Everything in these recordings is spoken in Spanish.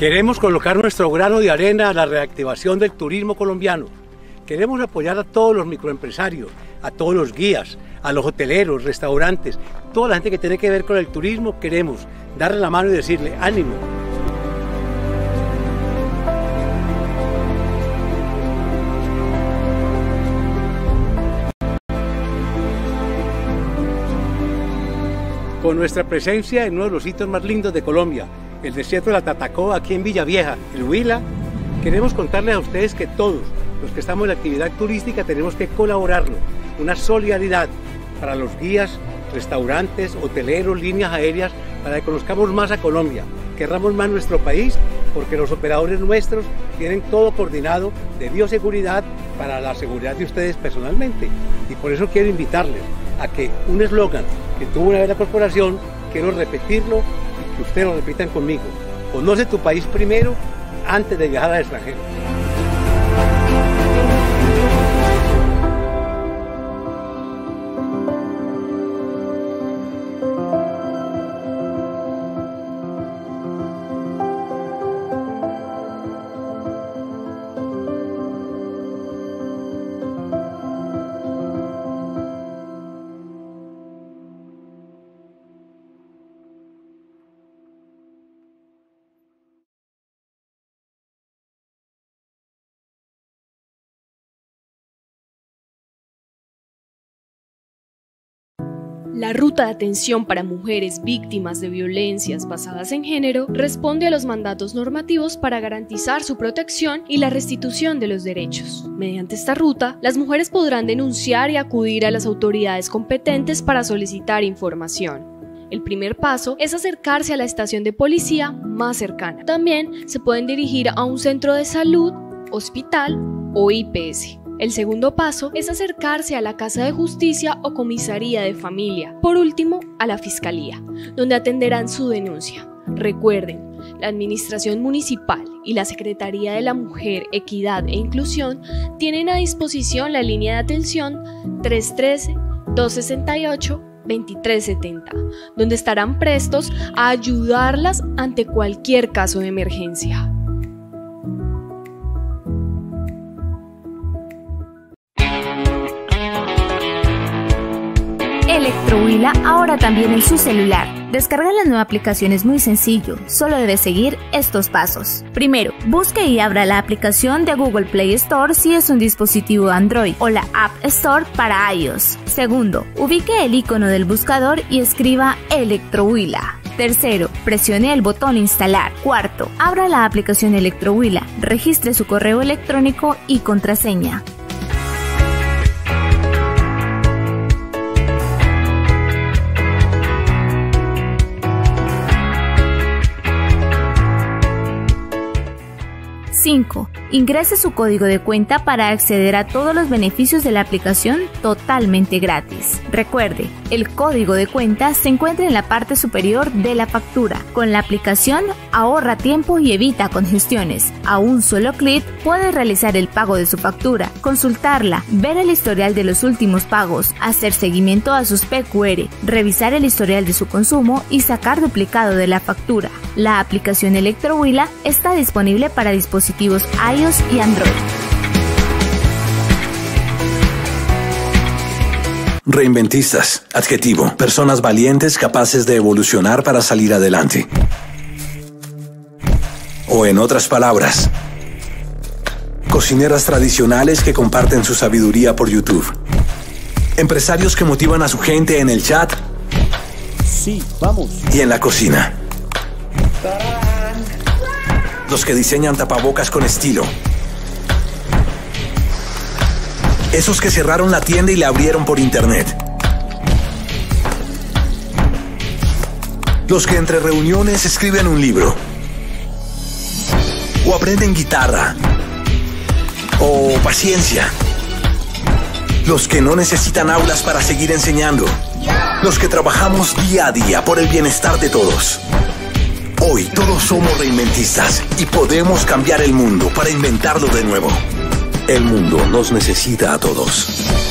Queremos colocar nuestro grano de arena a la reactivación del turismo colombiano. Queremos apoyar a todos los microempresarios, a todos los guías, a los hoteleros, restaurantes, toda la gente que tiene que ver con el turismo. Queremos darle la mano y decirle ánimo. Con nuestra presencia en uno de los sitios más lindos de Colombia, el desierto de la Tatacó aquí en Villavieja, el Huila, queremos contarles a ustedes que todos los que estamos en la actividad turística tenemos que colaborarlo, una solidaridad para los guías, restaurantes, hoteleros, líneas aéreas, para que conozcamos más a Colombia, querramos más nuestro país, porque los operadores nuestros tienen todo coordinado de bioseguridad para la seguridad de ustedes personalmente. Y por eso quiero invitarles a que un eslogan que tuvo una vez la corporación, quiero repetirlo que ustedes lo repitan conmigo. Conoce tu país primero antes de viajar al extranjero. La ruta de atención para mujeres víctimas de violencias basadas en género responde a los mandatos normativos para garantizar su protección y la restitución de los derechos. Mediante esta ruta, las mujeres podrán denunciar y acudir a las autoridades competentes para solicitar información. El primer paso es acercarse a la estación de policía más cercana. También se pueden dirigir a un centro de salud, hospital o IPS. El segundo paso es acercarse a la Casa de Justicia o Comisaría de Familia. Por último, a la Fiscalía, donde atenderán su denuncia. Recuerden, la Administración Municipal y la Secretaría de la Mujer, Equidad e Inclusión tienen a disposición la línea de atención 313-268-2370, donde estarán prestos a ayudarlas ante cualquier caso de emergencia. Electrohuila ahora también en su celular. Descargar la nueva aplicación es muy sencillo, solo debes seguir estos pasos. Primero, busque y abra la aplicación de Google Play Store si es un dispositivo Android o la App Store para iOS. Segundo, ubique el icono del buscador y escriba Electrohuila. Tercero, presione el botón Instalar. Cuarto, abra la aplicación Electrohuila, registre su correo electrónico y contraseña. 5. Ingrese su código de cuenta para acceder a todos los beneficios de la aplicación totalmente gratis. Recuerde, el código de cuenta se encuentra en la parte superior de la factura. Con la aplicación ahorra tiempo y evita congestiones. A un solo clic puede realizar el pago de su factura, consultarla, ver el historial de los últimos pagos, hacer seguimiento a sus PQR, revisar el historial de su consumo y sacar duplicado de la factura. La aplicación Electrohuila está disponible para dispositivos iOS y Android. Reinventistas. Adjetivo. Personas valientes capaces de evolucionar para salir adelante. O en otras palabras, cocineras tradicionales que comparten su sabiduría por YouTube. Empresarios que motivan a su gente en el chat. Sí, vamos. Y en la cocina. Los que diseñan tapabocas con estilo. Esos que cerraron la tienda y la abrieron por internet. Los que entre reuniones escriben un libro. O aprenden guitarra. O paciencia. Los que no necesitan aulas para seguir enseñando. Los que trabajamos día a día por el bienestar de todos. Hoy todos somos reinventistas y podemos cambiar el mundo para inventarlo de nuevo. El mundo nos necesita a todos.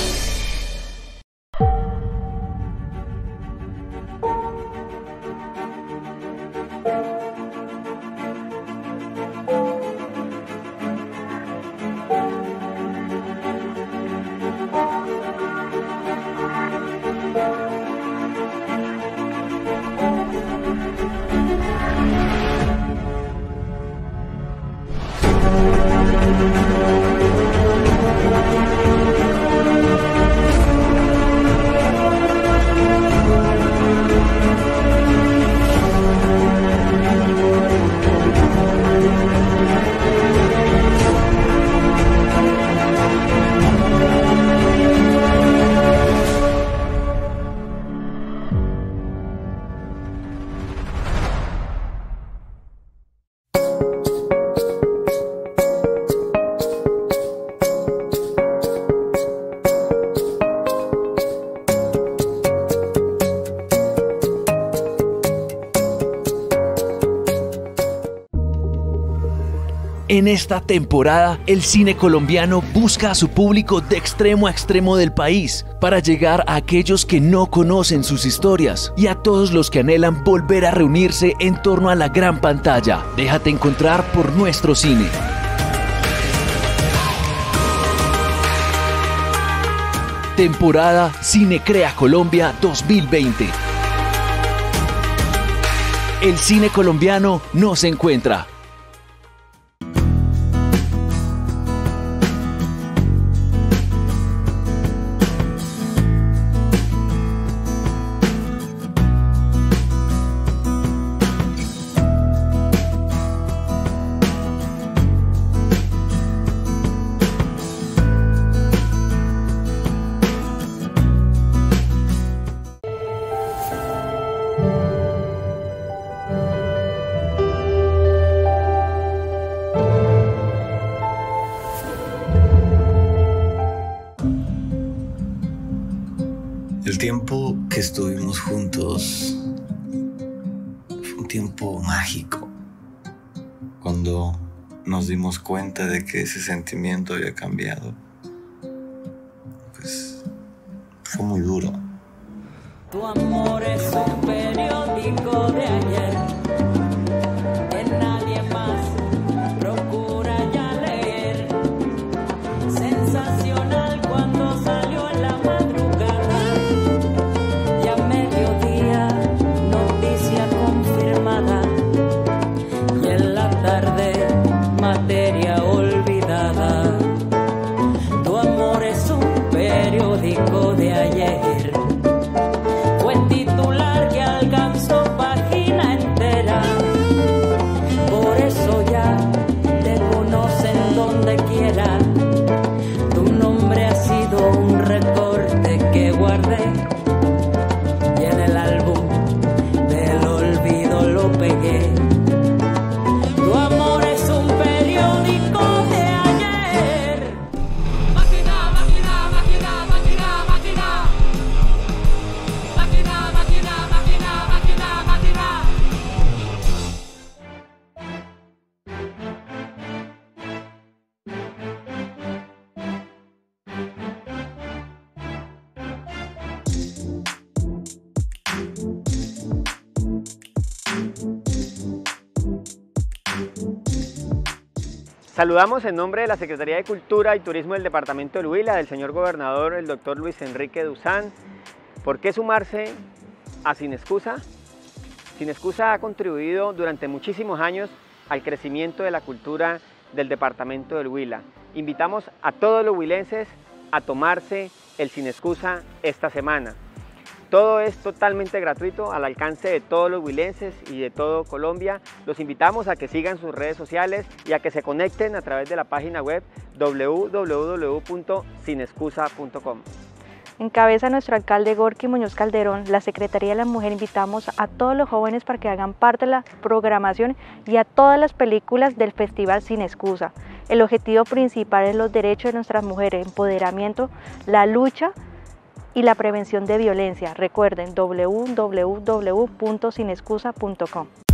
En esta temporada, el cine colombiano busca a su público de extremo a extremo del país para llegar a aquellos que no conocen sus historias y a todos los que anhelan volver a reunirse en torno a la gran pantalla. Déjate encontrar por nuestro cine. Temporada Cine Crea Colombia 2020. El cine colombiano no se encuentra. Sentimiento había cambiado, pues fue muy duro. Saludamos en nombre de la Secretaría de Cultura y Turismo del Departamento del Huila, del señor gobernador, el doctor Luis Enrique Duzán. ¿Por qué sumarse a Sin Excusa? Sin Excusa ha contribuido durante muchísimos años al crecimiento de la cultura del Departamento del Huila. Invitamos a todos los huilenses a tomarse el Sin Excusa esta semana. Todo es totalmente gratuito, al alcance de todos los huilenses y de todo Colombia. Los invitamos a que sigan sus redes sociales y a que se conecten a través de la página web www.sinescusa.com. Encabeza nuestro alcalde Gorky Muñoz Calderón, la Secretaría de la Mujer invitamos a todos los jóvenes para que hagan parte de la programación y a todas las películas del Festival Sin Excusa. El objetivo principal es los derechos de nuestras mujeres, empoderamiento, la lucha y la prevención de violencia. Recuerden www.sinescusa.com.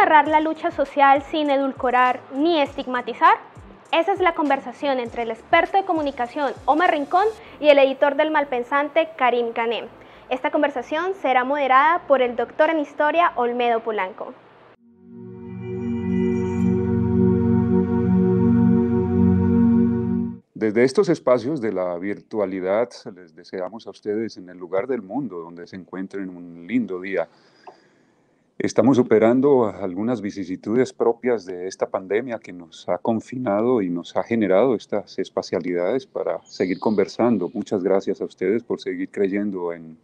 narrar la lucha social sin edulcorar ni estigmatizar? Esa es la conversación entre el experto de comunicación Omar Rincón y el editor del Malpensante Karim Ganem. Esta conversación será moderada por el doctor en historia Olmedo Polanco. Desde estos espacios de la virtualidad les deseamos a ustedes en el lugar del mundo donde se encuentren un lindo día. Estamos superando algunas vicisitudes propias de esta pandemia que nos ha confinado y nos ha generado estas espacialidades para seguir conversando. Muchas gracias a ustedes por seguir creyendo en,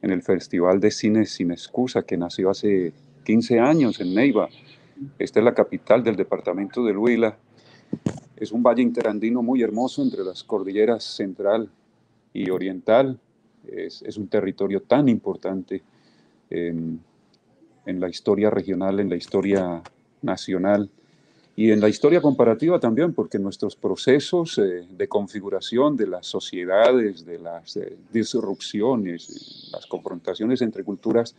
en el Festival de Cine Sin Excusa que nació hace 15 años en Neiva Esta es la capital del departamento del Huila. Es un valle interandino muy hermoso entre las cordilleras central y oriental. Es, es un territorio tan importante en, en la historia regional, en la historia nacional y en la historia comparativa también, porque nuestros procesos eh, de configuración de las sociedades, de las eh, disrupciones, las confrontaciones entre culturas,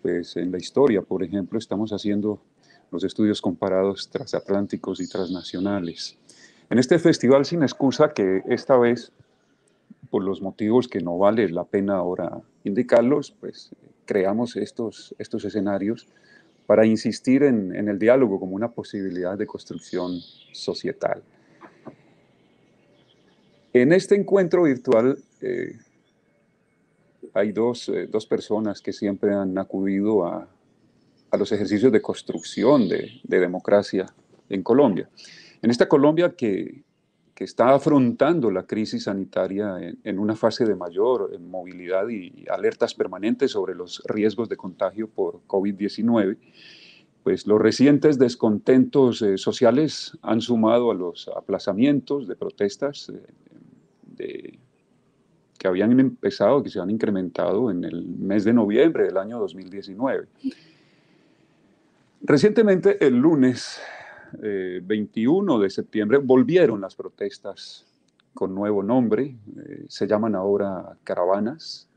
pues en la historia, por ejemplo, estamos haciendo los estudios comparados transatlánticos y transnacionales. En este festival sin excusa, que esta vez, por los motivos que no vale la pena ahora indicarlos, pues creamos estos, estos escenarios para insistir en, el diálogo como una posibilidad de construcción societal. En este encuentro virtual eh, hay dos, eh, dos, personas que siempre han acudido a, a los ejercicios de construcción de, de, democracia en Colombia. En esta Colombia que, que está afrontando la crisis sanitaria en, una fase de mayor movilidad y alertas permanentes sobre los riesgos de contagio por COVID-19, pues los recientes descontentos eh, sociales han sumado a los aplazamientos de protestas eh, que habían empezado, que se han incrementado en el mes de noviembre del año 2019. Recientemente, el lunes eh, 21 de septiembre volvieron las protestas con nuevo nombre, eh, se llaman ahora caravanas.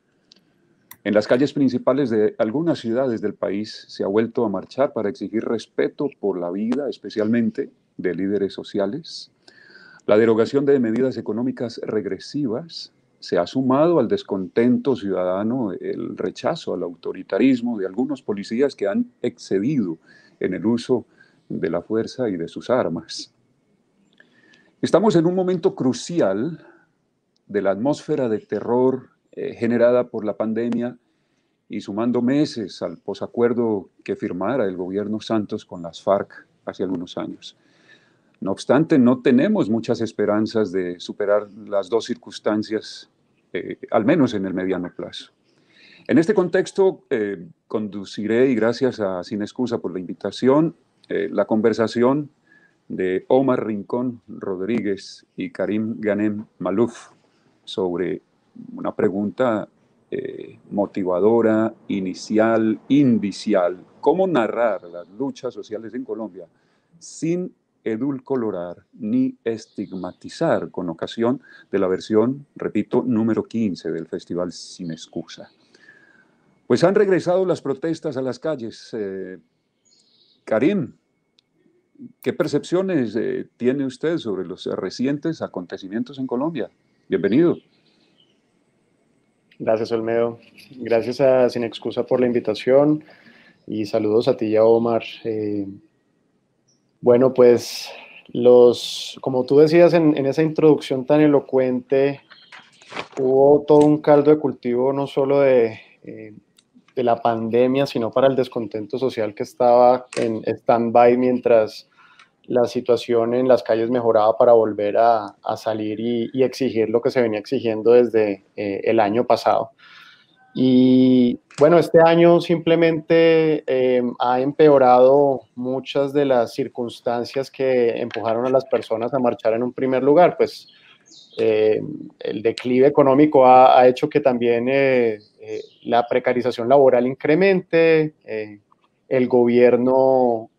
En las calles principales de algunas ciudades del país se ha vuelto a marchar para exigir respeto por la vida, especialmente de líderes sociales. La derogación de medidas económicas regresivas se ha sumado al descontento ciudadano el rechazo al autoritarismo de algunos policías que han excedido en el uso de la fuerza y de sus armas. Estamos en un momento crucial de la atmósfera de terror eh, generada por la pandemia y sumando meses al posacuerdo que firmara el gobierno Santos con las FARC hace algunos años. No obstante, no tenemos muchas esperanzas de superar las dos circunstancias, eh, al menos en el mediano plazo. En este contexto, eh, conduciré, y gracias a Sin Excusa por la invitación, eh, la conversación de Omar Rincón Rodríguez y Karim Ganem Malouf sobre una pregunta eh, motivadora, inicial, indicial, cómo narrar las luchas sociales en Colombia sin edulcolorar ni estigmatizar con ocasión de la versión, repito, número 15 del Festival Sin Excusa. Pues han regresado las protestas a las calles. Eh, Karim, ¿qué percepciones eh, tiene usted sobre los recientes acontecimientos en Colombia? Bienvenido. Gracias, Olmedo. Gracias a Sin Excusa por la invitación y saludos a ti y a Omar. Eh, bueno, pues los, como tú decías en, esa introducción tan elocuente, hubo todo un caldo de cultivo no solo de, eh, de la pandemia, sino para el descontento social que estaba en stand-by mientras la situación en las calles mejoraba para volver a, a salir y, y, exigir lo que se venía exigiendo desde eh, el año pasado. Y bueno, este año simplemente eh, ha empeorado muchas de las circunstancias que empujaron a las personas a marchar en un primer lugar, pues eh, el declive económico ha, ha hecho que también eh, eh, la precarización laboral incremente, eh, el gobierno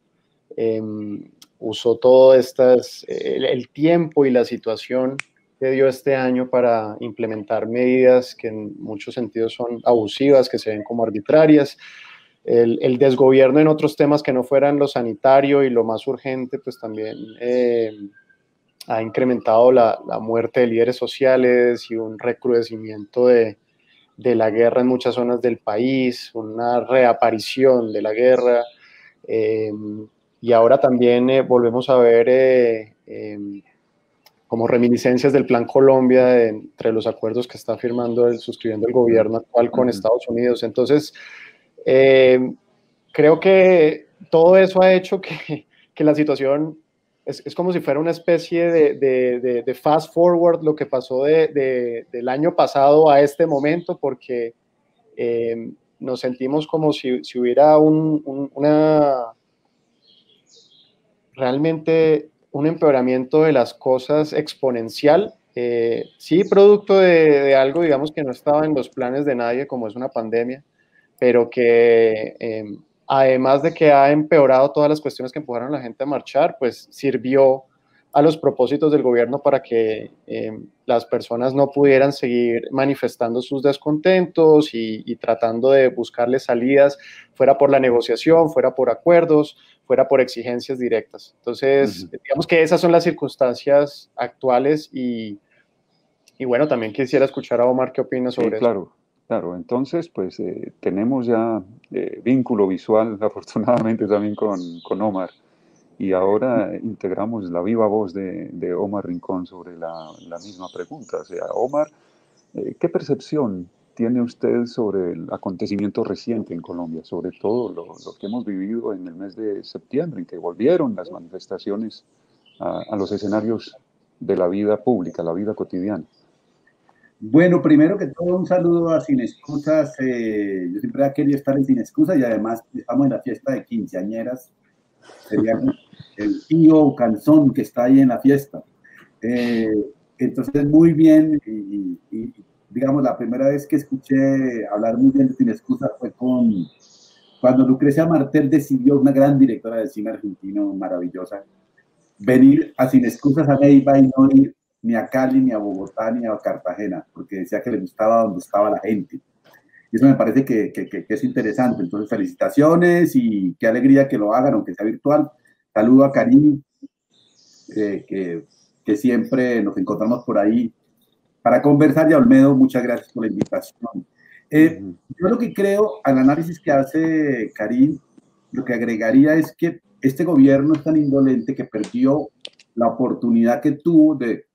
em, usó todo estas, el, el, tiempo y la situación que dio este año para implementar medidas que en muchos sentidos son abusivas, que se ven como arbitrarias. El, el desgobierno en otros temas que no fueran lo sanitario y lo más urgente, pues también eh, ha incrementado la, la, muerte de líderes sociales y un recrudecimiento de, de, la guerra en muchas zonas del país, una reaparición de la guerra. Eh, y ahora también eh, volvemos a ver eh, em, como reminiscencias del Plan Colombia de, entre los acuerdos que está firmando, el, suscribiendo el gobierno actual con Estados Unidos. Entonces, eh, creo que todo eso ha hecho que, que la situación es, es, como si fuera una especie de, de, de fast forward lo que pasó del año pasado a este momento, porque eh, nos sentimos como si, si hubiera un, un, una realmente un empeoramiento de las cosas exponencial, eh, sí producto de, de, algo, digamos, que no estaba en los planes de nadie, como es una pandemia, pero que eh, además de que ha empeorado todas las cuestiones que empujaron a la gente a marchar, pues sirvió a los propósitos del gobierno para que eh, las personas no pudieran seguir manifestando sus descontentos y, y, tratando de buscarle salidas, fuera por la negociación, fuera por acuerdos, fuera por exigencias directas. Entonces, uh -huh. digamos que esas son las circunstancias actuales y, y, bueno, también quisiera escuchar a Omar qué opina sobre sí, eso. Claro, claro. Entonces, pues eh, tenemos ya eh, vínculo visual, afortunadamente, también con, con Omar y ahora integramos la viva voz de, de Omar Rincón sobre la, la, misma pregunta. O sea, Omar, eh, ¿qué percepción tiene usted sobre el acontecimiento reciente en Colombia, sobre todo lo, lo, que hemos vivido en el mes de septiembre, en que volvieron las manifestaciones a, a los escenarios de la vida pública, la vida cotidiana? Bueno, primero que todo, un saludo a Sin Excusas. Eh, yo siempre he querido estar en Sin Excusas y además estamos en la fiesta de quinceañeras. Sería el tío Canzón que está ahí en la fiesta. Eh, entonces, muy bien, y, digamos, la primera vez que escuché hablar muy bien de Sin Excusas fue con cuando Lucrecia Martel decidió, una gran directora de cine argentino maravillosa, venir a Sin Excusas a Neiva y no ir ni a Cali, ni a Bogotá, ni a Cartagena, porque decía que le gustaba donde estaba la gente. Y eso me parece que, que, que, es interesante. Entonces, felicitaciones y qué alegría que lo hagan, aunque sea virtual. Saludo a Karim, eh, que, que, siempre nos encontramos por ahí para conversar. Y a Olmedo, muchas gracias por la invitación. Eh, yo lo que creo, al análisis que hace Karim, lo que agregaría es que este gobierno es tan indolente que perdió la oportunidad que tuvo de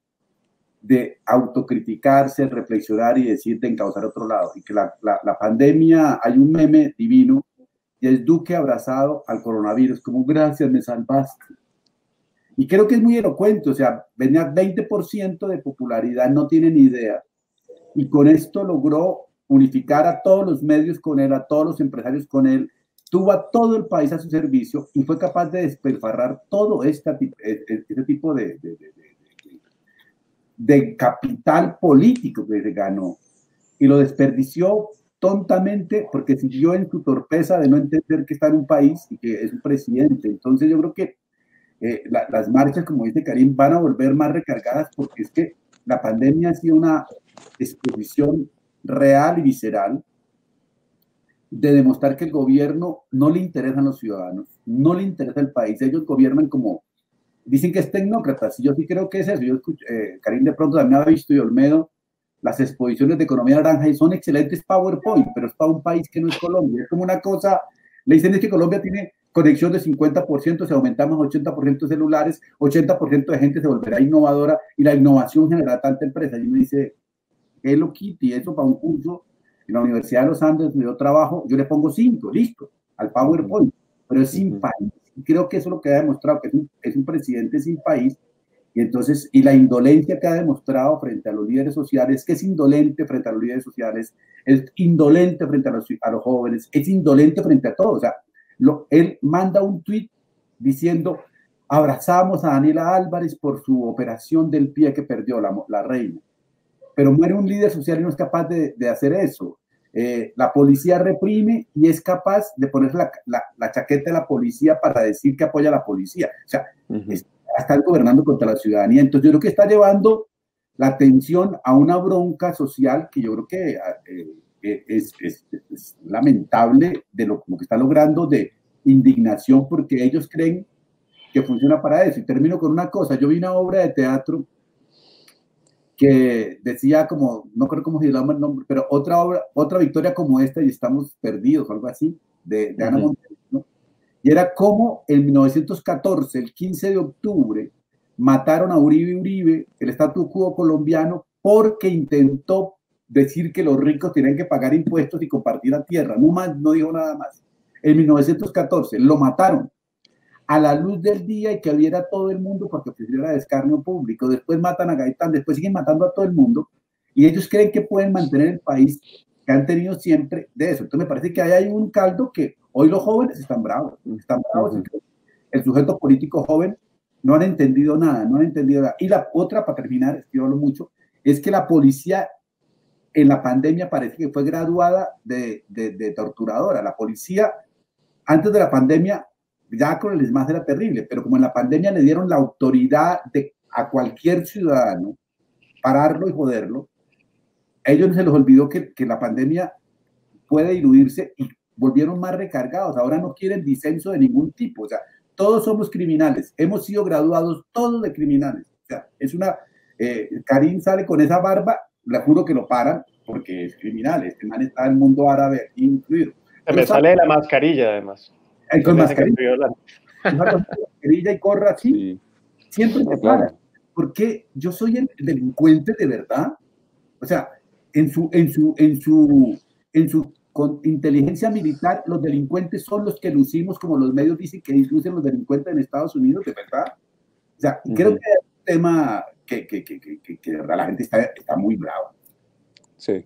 de autocriticarse, reflexionar y decir de encauzar otro lado. Y que la, la, la, pandemia, hay un meme divino, y es Duque abrazado al coronavirus, como gracias, me salvaste. Y creo que es muy elocuente, o sea, venía 20% de popularidad, no tiene ni idea. Y con esto logró unificar a todos los medios con él, a todos los empresarios con él, tuvo a todo el país a su servicio y fue capaz de despilfarrar todo este, este tipo de, de, de de capital político que se ganó y lo desperdició tontamente porque siguió en su torpeza de no entender que está en un país y que es un presidente. Entonces yo creo que eh, la, las marchas, como dice Karim, van a volver más recargadas porque es que la pandemia ha sido una exposición real y visceral de demostrar que el gobierno no le interesa a los ciudadanos, no le interesa el país. Ellos gobiernan como dicen que es tecnócratas, y yo sí creo que es eso. Yo escucho, eh, Karim de pronto también ha visto y Olmedo las exposiciones de economía naranja y son excelentes PowerPoint, pero es para un país que no es Colombia. Es como una cosa, le dicen es que Colombia tiene conexión de 50%, si aumentamos 80% celulares, 80% de gente se volverá innovadora y la innovación generará tanta empresa. Y uno dice, Hello Kitty, eso para un curso en la Universidad de los Andes, me dio trabajo, yo le pongo 5, listo, al PowerPoint, pero es sin país creo que eso es lo que ha demostrado, que es un, es un presidente sin país, y entonces, y la indolencia que ha demostrado frente a los líderes sociales, que es indolente frente a los líderes sociales, es indolente frente a los, a los jóvenes, es indolente frente a todos. O sea, lo, él manda un tuit diciendo, abrazamos a Daniela Álvarez por su operación del pie que perdió la, la reina. Pero muere un líder social y no es capaz de, de hacer eso. Eh, la policía reprime y es capaz de poner la, la, la, chaqueta de la policía para decir que apoya a la policía. O sea, uh -huh. está gobernando contra la ciudadanía. Entonces yo creo que está llevando la atención a una bronca social que yo creo que eh, es, es, es, lamentable de lo, lo que está logrando de indignación porque ellos creen que funciona para eso. Y termino con una cosa. Yo vi una obra de teatro que decía como, no creo cómo se llama el nombre, pero otra obra, otra victoria como esta y estamos perdidos, algo así, de, de Ana uh -huh. Montero, ¿no? Y era como en 1914, el 15 de octubre, mataron a Uribe Uribe, el statu quo colombiano, porque intentó decir que los ricos tenían que pagar impuestos y compartir la tierra, no más, no dijo nada más. En 1914 lo mataron a la luz del día y que viera todo el mundo porque ofreciera descarnio público. Después matan a Gaitán, después siguen matando a todo el mundo y ellos creen que pueden mantener el país que han tenido siempre de eso. Entonces me parece que ahí hay un caldo que hoy los jóvenes están bravos, están bravos. Uh -huh. el sujeto político joven no han entendido nada, no han entendido nada. Y la otra, para terminar, es que yo hablo mucho, es que la policía en la pandemia parece que fue graduada de, de, de torturadora. La policía, antes de la pandemia, ya con el ESMAD era terrible, pero como en la pandemia le dieron la autoridad de, a cualquier ciudadano, pararlo y joderlo, a ellos se les olvidó que, que la pandemia puede diluirse y volvieron más recargados. Ahora no quieren disenso de ningún tipo. O sea, todos somos criminales. Hemos sido graduados todos de criminales. O sea, es una... Eh, Karim sale con esa barba, le juro que lo paran porque es criminal. Este man está en el mundo árabe incluido. Se me sale la mascarilla, además. Eh, con mascarilla. mascarilla y corra así. Siempre me para. Porque yo soy el delincuente de verdad. O sea, en su, en su, en su, en su con inteligencia militar, los delincuentes son los que lucimos, como los medios dicen que lucen los delincuentes en Estados Unidos, de verdad. O sea, creo que es un tema que, que, que, que, que de verdad la gente está, está muy brava. Sí.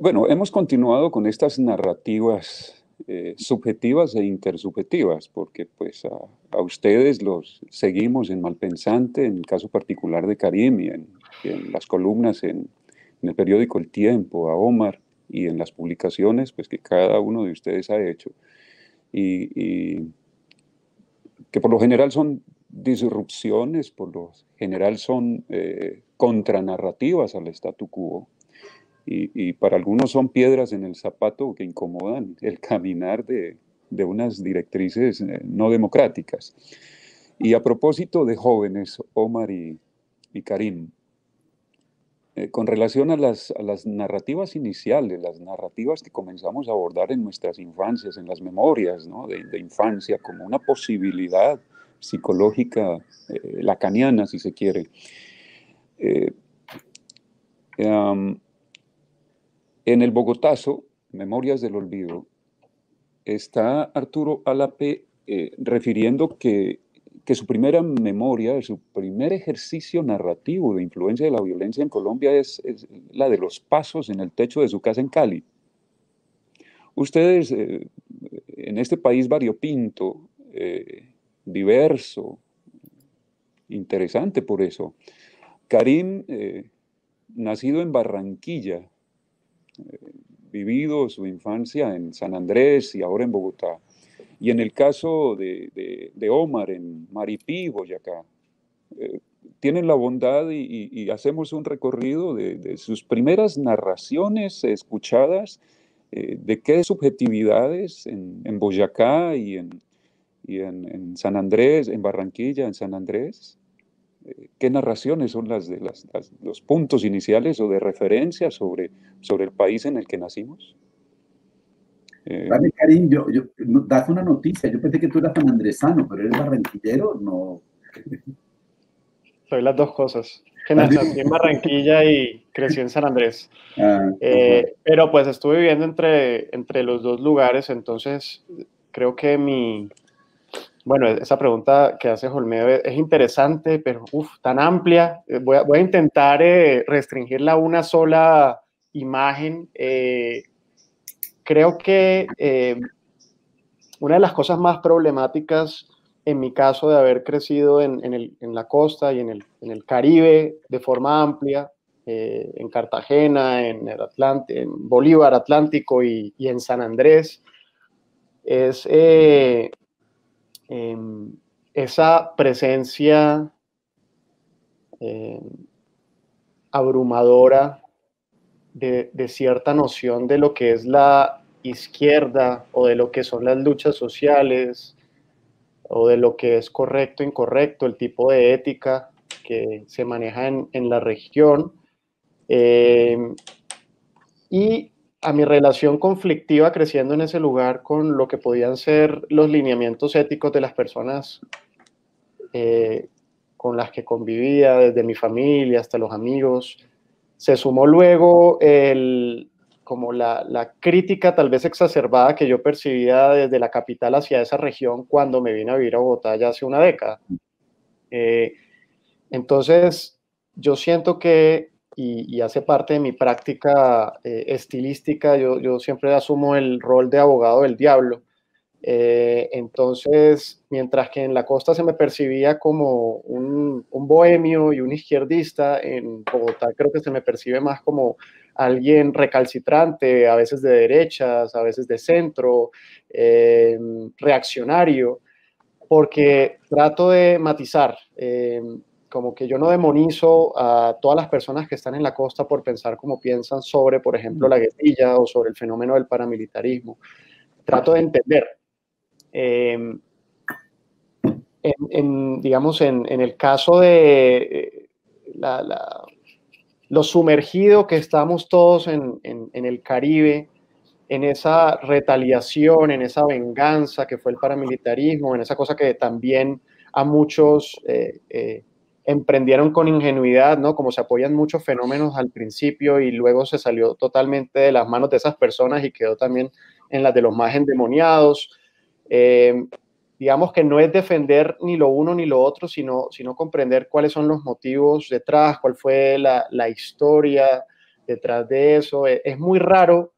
Bueno, hemos continuado con estas narrativas eh, subjetivas e intersubjetivas, porque pues a, a, ustedes los seguimos en Malpensante, en el caso particular de Karim y en, y en las columnas en, en, el periódico El Tiempo, a Omar y en las publicaciones pues que cada uno de ustedes ha hecho. Y, y que por lo general son disrupciones, por lo general son eh, contranarrativas al statu quo y, y, para algunos son piedras en el zapato que incomodan el caminar de, de unas directrices eh, no democráticas. Y a propósito de jóvenes, Omar y, y Karim, eh, con relación a las, a las, narrativas iniciales, las narrativas que comenzamos a abordar en nuestras infancias, en las memorias ¿no? de, de, infancia, como una posibilidad psicológica eh, lacaniana, si se quiere. Eh, um, en el Bogotazo, Memorias del Olvido, está Arturo Alape eh, refiriendo que, que, su primera memoria, su primer ejercicio narrativo de influencia de la violencia en Colombia es, la de los pasos en el techo de su casa en Cali. Ustedes, eh, en este país variopinto, eh, diverso, interesante por eso, Karim, eh, nacido en Barranquilla, vivido su infancia en San Andrés y ahora en Bogotá. Y en el caso de, Omar, en Maripí, Boyacá, eh, tienen la bondad y, hacemos un recorrido de, sus primeras narraciones escuchadas, eh, de qué subjetividades en, Boyacá y, en, y en, San Andrés, en Barranquilla, en San Andrés, qué narraciones son las de las, las, los puntos iniciales o de referencia sobre, sobre el país en el que nacimos? Eh, Dale, Karim, yo, yo, das una noticia. Yo pensé que tú eras sanandresano, pero eres barranquillero, no. Soy las dos cosas. Que nací en Barranquilla y crecí en San Andrés. Ah, eh, pero pues estuve viviendo entre, entre los dos lugares, entonces creo que mi, bueno, esa pregunta que hace Olmedo es interesante, pero uf, tan amplia. Eh, voy a, intentar eh, restringirla a una sola imagen. Eh, creo que una de las cosas más problemáticas en mi caso de haber crecido en, la costa y en el, Caribe de forma amplia, en Cartagena, en, el Bolívar Atlántico y, y en San Andrés, es esa presencia eh, abrumadora de, cierta noción de lo que es la izquierda o de lo que son las luchas sociales o de lo que es correcto, incorrecto, el tipo de ética que se maneja en, la región. Eh, y a mi relación conflictiva creciendo en ese lugar con lo que podían ser los lineamientos éticos de las personas eh, con las que convivía, desde mi familia hasta los amigos. Se sumó luego el, como la, la, crítica tal vez exacerbada que yo percibía desde la capital hacia esa región cuando me vine a vivir a Bogotá ya hace una década. Eh, entonces, yo siento que y, hace parte de mi práctica eh, estilística. Yo, siempre asumo el rol de abogado del diablo. Eh, entonces, mientras que en la costa se me percibía como un, bohemio y un izquierdista, en Bogotá creo que se me percibe más como alguien recalcitrante, a veces de derechas, a veces de centro, eh, reaccionario, porque trato de matizar. Como que yo no demonizo a todas las personas que están en la costa por pensar como piensan sobre, por ejemplo, la guerrilla o sobre el fenómeno del paramilitarismo. Trato de entender Em, en, digamos, en, el caso de eh, lo sumergido que estamos todos en, el Caribe, en esa retaliación, en esa venganza que fue el paramilitarismo, en esa cosa que también a muchos eh, eh, emprendieron con ingenuidad, ¿no? Como se apoyan muchos fenómenos al principio y luego se salió totalmente de las manos de esas personas y quedó también en las de los más endemoniados. Eh, digamos que no es defender ni lo uno ni lo otro, sino, sino comprender cuáles son los motivos detrás, cuál fue la, la historia detrás de eso. Es, es, muy raro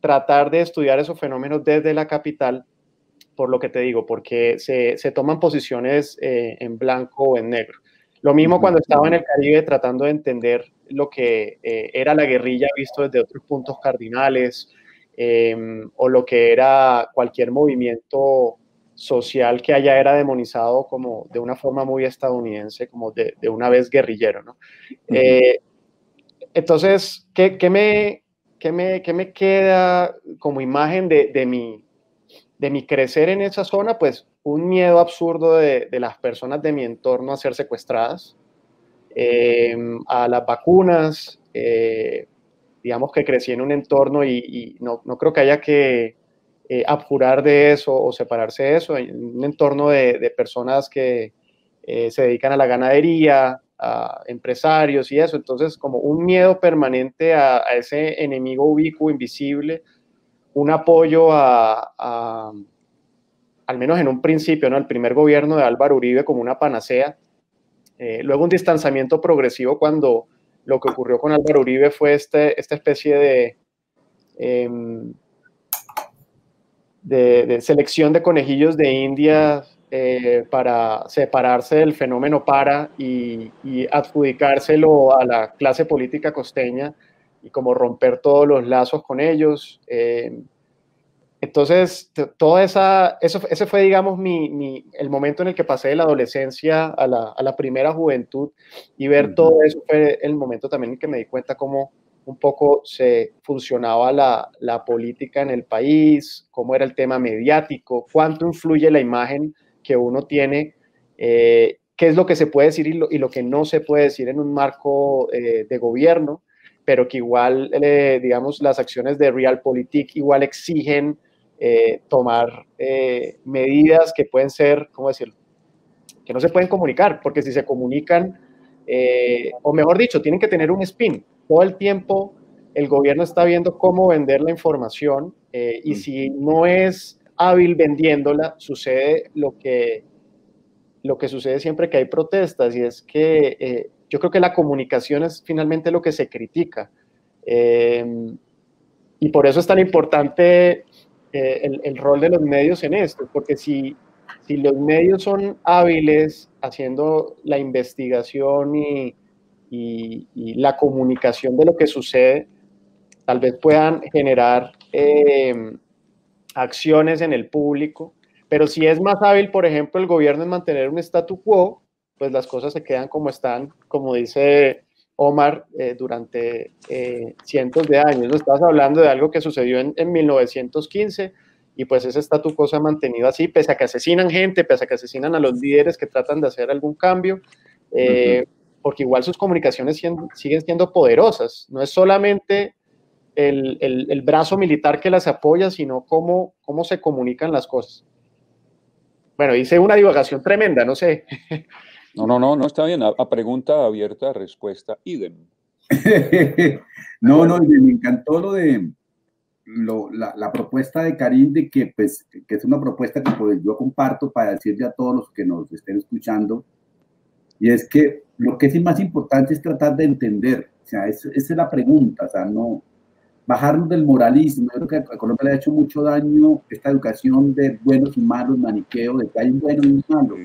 tratar de estudiar esos fenómenos desde la capital, por lo que te digo, porque se, se toman posiciones eh, en blanco o en negro. Lo mismo cuando estaba en el Caribe tratando de entender lo que eh, era la guerrilla visto desde otros puntos cardinales, Em, o lo que era cualquier movimiento social que allá era demonizado como de una forma muy estadounidense, como de, una vez guerrillero. ¿no? Eh, entonces, ¿qué, qué, me, qué, me, ¿qué, me, queda como imagen de, de, mi, de mi crecer en esa zona? Pues un miedo absurdo de, de las personas de mi entorno a ser secuestradas, em, a las vacunas, eh, digamos que crecí en un entorno y, no, no, creo que haya que eh, abjurar de eso o separarse de eso, en un entorno de, de personas que eh, se dedican a la ganadería, a empresarios y eso, entonces como un miedo permanente a, ese enemigo ubicuo, invisible, un apoyo a, al menos en un principio, ¿no? el primer gobierno de Álvaro Uribe como una panacea, eh, luego un distanciamiento progresivo cuando lo que ocurrió con Álvaro Uribe fue este, esta especie de, em, de, selección de conejillos de India eh, para separarse del fenómeno para y, adjudicárselo a la clase política costeña y como romper todos los lazos con ellos. Em, entonces, toda esa, eso, ese fue, digamos, mi, el momento en el que pasé de la adolescencia a la, a la primera juventud y ver todo eso fue el momento también en que me di cuenta cómo un poco se funcionaba la, la, política en el país, cómo era el tema mediático, cuánto influye la imagen que uno tiene, eh, qué es lo que se puede decir y lo, y lo, que no se puede decir en un marco eh, de gobierno, pero que igual, eh, digamos, las acciones de Realpolitik igual exigen eh, tomar eh, medidas que pueden ser, ¿cómo decirlo? Que no se pueden comunicar, porque si se comunican, eh, o mejor dicho, tienen que tener un spin. Todo el tiempo el gobierno está viendo cómo vender la información y mm. si no es hábil vendiéndola, sucede lo que, lo que sucede siempre que hay protestas y es que yo creo que la comunicación es finalmente lo que se critica. y por eso es tan importante eh, el, rol de los medios en esto, porque si, si los medios son hábiles haciendo la investigación y, y, la comunicación de lo que sucede, tal vez puedan generar eh, acciones en el público, pero si es más hábil, por ejemplo, el gobierno en mantener un statu quo, pues las cosas se quedan como están, como dice Omar, eh, durante eh, cientos de años. ¿no? Estás hablando de algo que sucedió en, 1915 y pues ese statu quo se ha mantenido así, pese a que asesinan gente, pese a que asesinan a los líderes que tratan de hacer algún cambio, eh, porque igual sus comunicaciones siguen siendo poderosas. No es solamente el, el, brazo militar que las apoya, sino cómo, cómo se comunican las cosas. Bueno, hice una divagación tremenda, no sé. No, no, no, no está bien. A, pregunta abierta, respuesta idem. no, no, me encantó lo de la, propuesta de Karim de que, pues, que es una propuesta que pues, yo comparto para decirle a todos los que nos estén escuchando, y es que lo que es más importante es tratar de entender, o sea, esa es la pregunta, o sea, no, bajarnos del moralismo. Yo creo que a Colombia le ha hecho mucho daño esta educación de buenos y malos, maniqueo, de que hay un bueno y un malo.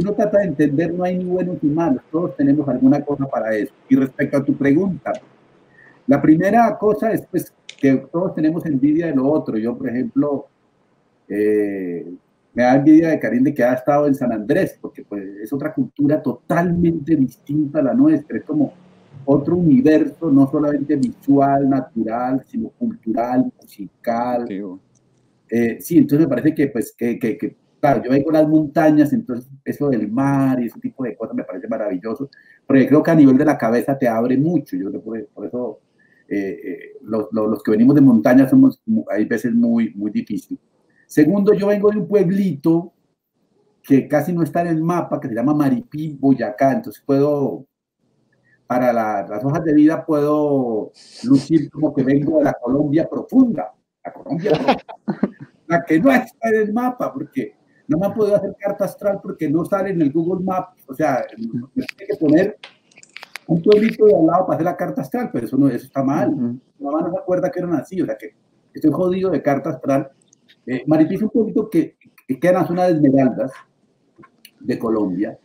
Si uno trata de entender, no hay ni buenos ni malos, todos tenemos alguna cosa para eso. Y respecto a tu pregunta, la primera cosa es pues, que todos tenemos envidia de lo otro. Yo, por ejemplo, eh, me da envidia de Karim que ha estado en San Andrés, porque pues, es otra cultura totalmente distinta a la nuestra. Es como otro universo, no solamente visual, natural, sino cultural, musical. Eh, sí, entonces me parece que, pues, que, que, que, claro, yo vengo a las montañas, entonces eso del mar y ese tipo de cosas me parece maravilloso, porque creo que a nivel de la cabeza te abre mucho. Yo creo que por, eso eh, eh, los, los, que venimos de montaña somos, hay veces muy, muy difícil. Segundo, yo vengo de un pueblito que casi no está en el mapa, que se llama Maripí, Boyacá, entonces puedo para las hojas de vida puedo lucir como que vengo de la Colombia profunda, la Colombia profunda, la que no está en el mapa, porque no me han podido hacer carta astral porque no sale en el Google Maps, o sea, me tiene que poner un pueblito de al lado para hacer la carta astral, pero eso, no, eso está mal. Mi mamá no se acuerda que era así, o sea que estoy jodido de carta astral. Eh, Maripí es un pueblito que, que queda en la zona de Esmeraldas de Colombia,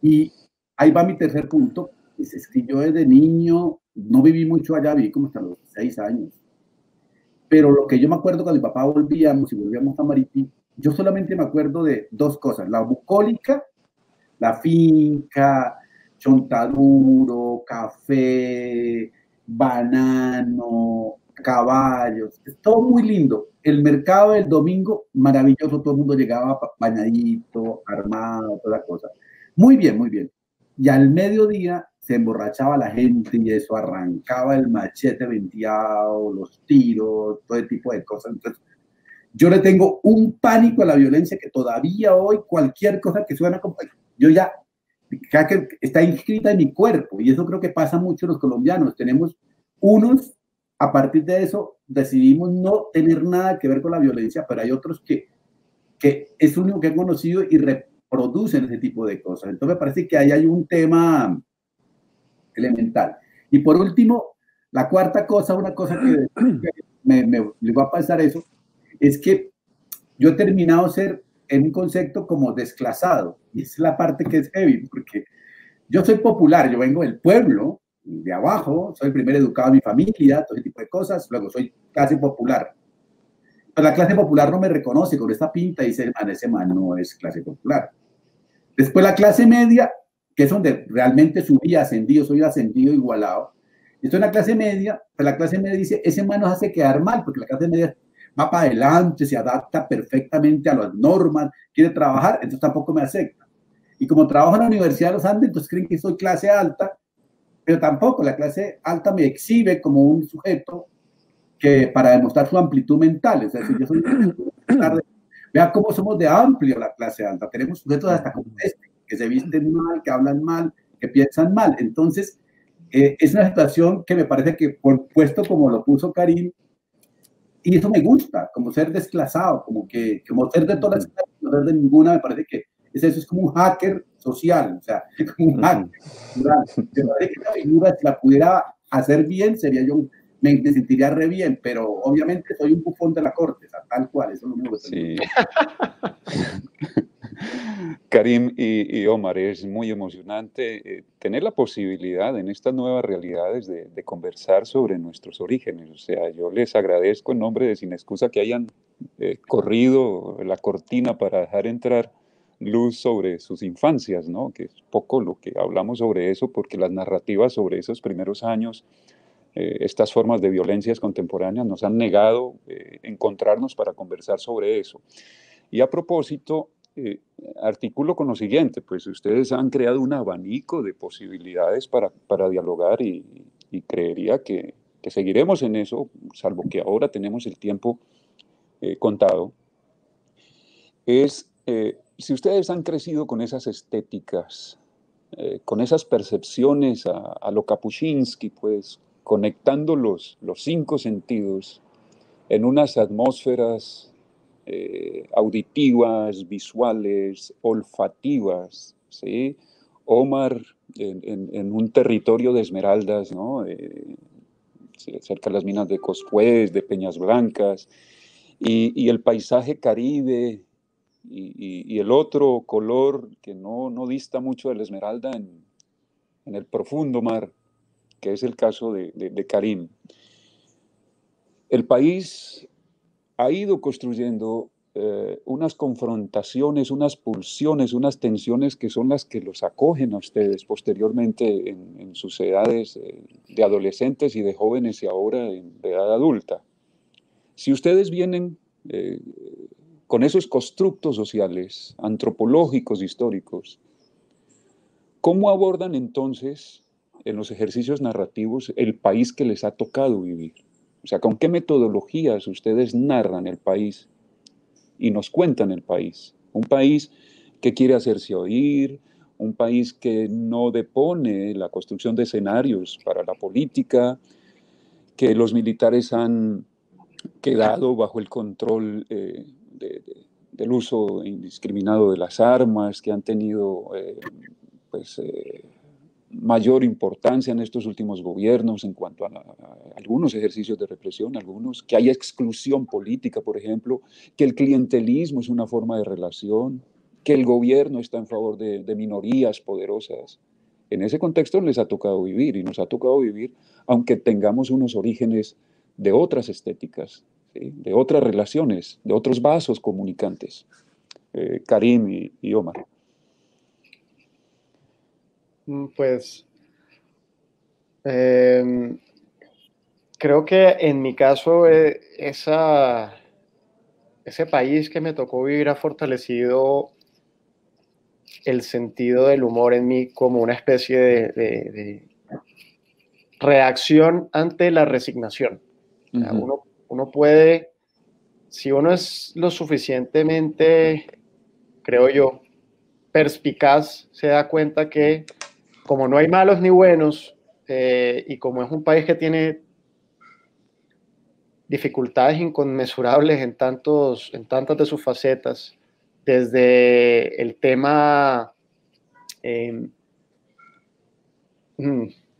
y ahí va mi tercer punto, es que yo desde niño no viví mucho allá, viví como hasta los seis años. Pero lo que yo me acuerdo cuando mi papá volvíamos y volvíamos a Maripí, yo solamente me acuerdo de dos cosas, la bucólica, la finca, chontaduro, café, banano, caballos, todo muy lindo. El mercado del domingo, maravilloso, todo el mundo llegaba bañadito, armado, toda la cosa. Muy bien, muy bien. Y al mediodía se emborrachaba la gente y eso arrancaba el machete venteado, los tiros, todo tipo de cosas. Entonces, yo le tengo un pánico a la violencia que todavía hoy cualquier cosa que suena como yo ya que está inscrita en mi cuerpo y eso creo que pasa mucho los colombianos. Tenemos unos a partir de eso decidimos no tener nada que ver con la violencia, pero hay otros que que es único que han conocido y reproducen ese tipo de cosas. Entonces me parece que ahí hay un tema elemental. Y por último, la cuarta cosa, una cosa que me, me, le va a pasar eso, es que yo he terminado ser en un concepto como desclasado. Y es la parte que es heavy, porque yo soy popular, yo vengo del pueblo, de abajo, soy el primer educado de mi familia, todo ese tipo de cosas, luego soy clase popular. Pero la clase popular no me reconoce con esta pinta y dice, man, ese man no es clase popular. Después la clase media que es donde realmente subí, ascendido, soy ascendido, igualado. Esto es la clase media, pero la clase media dice, ese man nos hace quedar mal, porque la clase media va para adelante, se adapta perfectamente a las normas, quiere trabajar, entonces tampoco me acepta. Y como trabajo en la Universidad de los Andes, entonces creen que soy clase alta, pero tampoco, la clase alta me exhibe como un sujeto que para demostrar su amplitud mental, o sea, si yo soy... Vea cómo somos de amplio la clase alta, tenemos sujetos hasta como este, que se visten mal, que hablan mal, que piensan mal. Entonces, eh, es una situación que me parece que, por puesto como lo puso Karim, y eso me gusta, como ser desclasado, como que como ser de todas las no ser de ninguna, me parece que eso es como un hacker social, o sea, como un hacker. Me parece que la figura, si la pudiera hacer bien, sería yo, me, sentiría re bien, pero obviamente soy un bufón de la corte, o tal cual, eso no me gusta. Sí. Karim y, Omar, es muy emocionante eh, tener la posibilidad en estas nuevas realidades de, conversar sobre nuestros orígenes. O sea, yo les agradezco en nombre de Sin Excusa que hayan eh, corrido la cortina para dejar entrar luz sobre sus infancias, ¿no? Que es poco lo que hablamos sobre eso, porque las narrativas sobre esos primeros años, eh, estas formas de violencias contemporáneas nos han negado encontrarnos para conversar sobre eso. Y a propósito, eh, artículo con lo siguiente, pues ustedes han creado un abanico de posibilidades para, para dialogar y, creería que, que, seguiremos en eso, salvo que ahora tenemos el tiempo eh, contado, es eh, si ustedes han crecido con esas estéticas, con esas percepciones a, a, lo Kapuscinski, pues conectando los, los cinco sentidos en unas atmósferas eh, auditivas, visuales, olfativas, ¿sí? Omar en, un territorio de esmeraldas, ¿no? Eh, cerca de las minas de Cospuez, de Peñas Blancas, y, y el paisaje caribe y, y, el otro color que no, no dista mucho de la esmeralda en, en, el profundo mar, que es el caso de, Karim. El país ha ido construyendo eh, unas confrontaciones, unas pulsiones, unas tensiones que son las que los acogen a ustedes posteriormente en, sus edades eh, de adolescentes y de jóvenes y ahora en, edad adulta. Si ustedes vienen eh, con esos constructos sociales, antropológicos, históricos, ¿cómo abordan entonces en los ejercicios narrativos el país que les ha tocado vivir? O sea, ¿con qué metodologías ustedes narran el país y nos cuentan el país? Un país que quiere hacerse oír, un país que no depone la construcción de escenarios para la política, que los militares han quedado bajo el control eh, de, de, del uso indiscriminado de las armas, que han tenido eh, pues, eh, mayor importancia en estos últimos gobiernos en cuanto a, algunos ejercicios de represión, algunos, que hay exclusión política, por ejemplo, que el clientelismo es una forma de relación, que el gobierno está en favor de, minorías poderosas. En ese contexto les ha tocado vivir y nos ha tocado vivir, aunque tengamos unos orígenes de otras estéticas, de otras relaciones, de otros vasos comunicantes. Eh, Karim y Omar. Pues eh, creo que en mi caso eh, esa, ese país que me tocó vivir ha fortalecido el sentido del humor en mí como una especie de, de, de reacción ante la resignación. Uh -huh. uno, uno puede, si uno es lo suficientemente, creo yo, perspicaz, se da cuenta que como no hay malos ni buenos, eh, y como es un país que tiene dificultades inconmensurables en, tantos, en tantas de sus facetas, desde el tema, eh,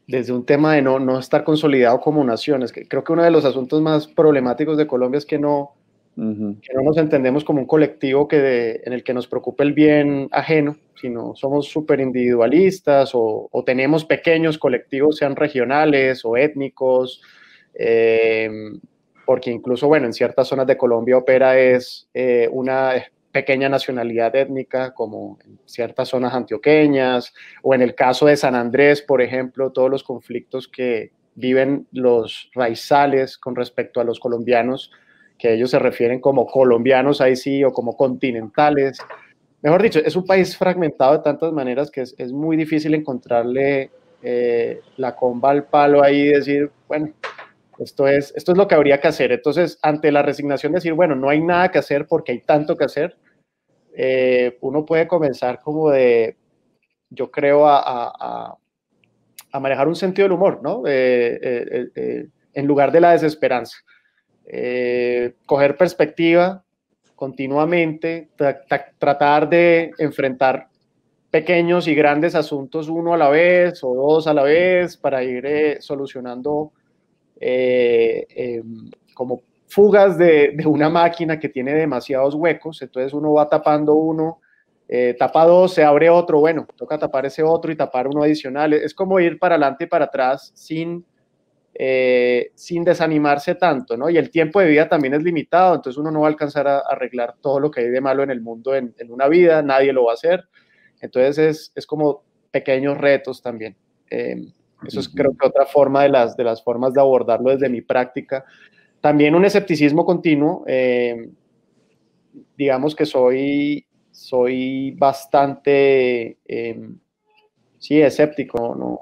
desde un tema de no, no estar consolidado como naciones, creo que uno de los asuntos más problemáticos de Colombia es que no, Que no nos entendemos como un colectivo que en el que nos preocupe el bien ajeno, sino somos súper individualistas o, tenemos pequeños colectivos, sean regionales o étnicos, eh, porque incluso, bueno, en ciertas zonas de Colombia opera es eh, una pequeña nacionalidad étnica, como en ciertas zonas antioqueñas, o en el caso de San Andrés, por ejemplo, todos los conflictos que viven los raizales con respecto a los colombianos, que ellos se refieren como colombianos ahí sí o como continentales. Mejor dicho, es un país fragmentado de tantas maneras que es, es muy difícil encontrarle eh, la comba al palo ahí y decir, bueno, esto es, esto es lo que habría que hacer. Entonces, ante la resignación, decir, bueno, no hay nada que hacer porque hay tanto que hacer, eh, uno puede comenzar como de, yo creo, a, a, a manejar un sentido del humor, ¿no? Eh, en lugar de la desesperanza eh, coger perspectiva continuamente, tra tra tratar de enfrentar pequeños y grandes asuntos uno a la vez o dos a la vez para ir eh, solucionando eh, em, como fugas de, de, una máquina que tiene demasiados huecos, entonces uno va tapando uno, tapa dos, se abre otro, bueno, toca tapar ese otro y tapar uno adicional, es como ir para adelante y para atrás sin eh, sin desanimarse tanto, ¿no? Y el tiempo de vida también es limitado, entonces uno no va a alcanzar a, a arreglar todo lo que hay de malo en el mundo en, en, una vida, nadie lo va a hacer, entonces es, es como pequeños retos también. Eh, eso es creo que otra forma de las, de las formas de abordarlo desde mi práctica. También un escepticismo continuo, eh, digamos que soy, soy bastante, eh, sí, escéptico, ¿no?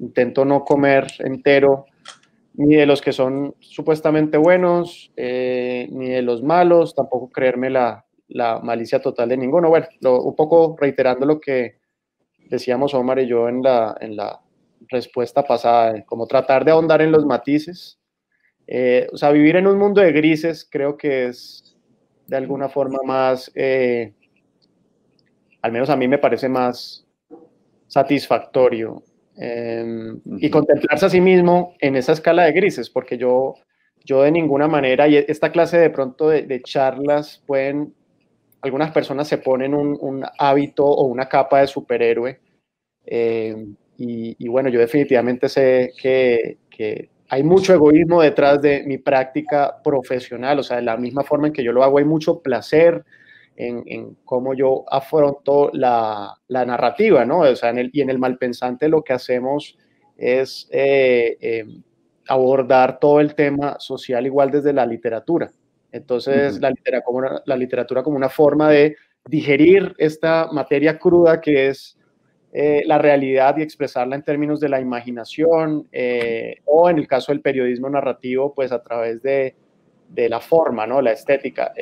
intento no comer entero ni de los que son supuestamente buenos, eh, ni de los malos, tampoco creerme la, malicia total de ninguno. Bueno, un poco reiterando lo que decíamos Omar y yo en la, en la respuesta pasada, como tratar de ahondar en los matices. Eh, o sea, vivir en un mundo de grises creo que es de alguna forma más, eh, al menos a mí me parece más satisfactorio em, y contemplarse a sí mismo en esa escala de grises, porque yo, yo de ninguna manera, y esta clase de pronto de, charlas pueden, algunas personas se ponen un, hábito o una capa de superhéroe, em, y, bueno, yo definitivamente sé que, que hay mucho egoísmo detrás de mi práctica profesional, o sea, de la misma forma en que yo lo hago, hay mucho placer en, cómo yo afronto la, narrativa, ¿no? O sea, en el, y en el malpensante lo que hacemos es eh, eh, abordar todo el tema social igual desde la literatura. Entonces, la, literatura como una, la literatura como una forma de digerir esta materia cruda que es eh, la realidad y expresarla en términos de la imaginación o en el caso del periodismo narrativo, pues a través de, de la forma, ¿no? La estética.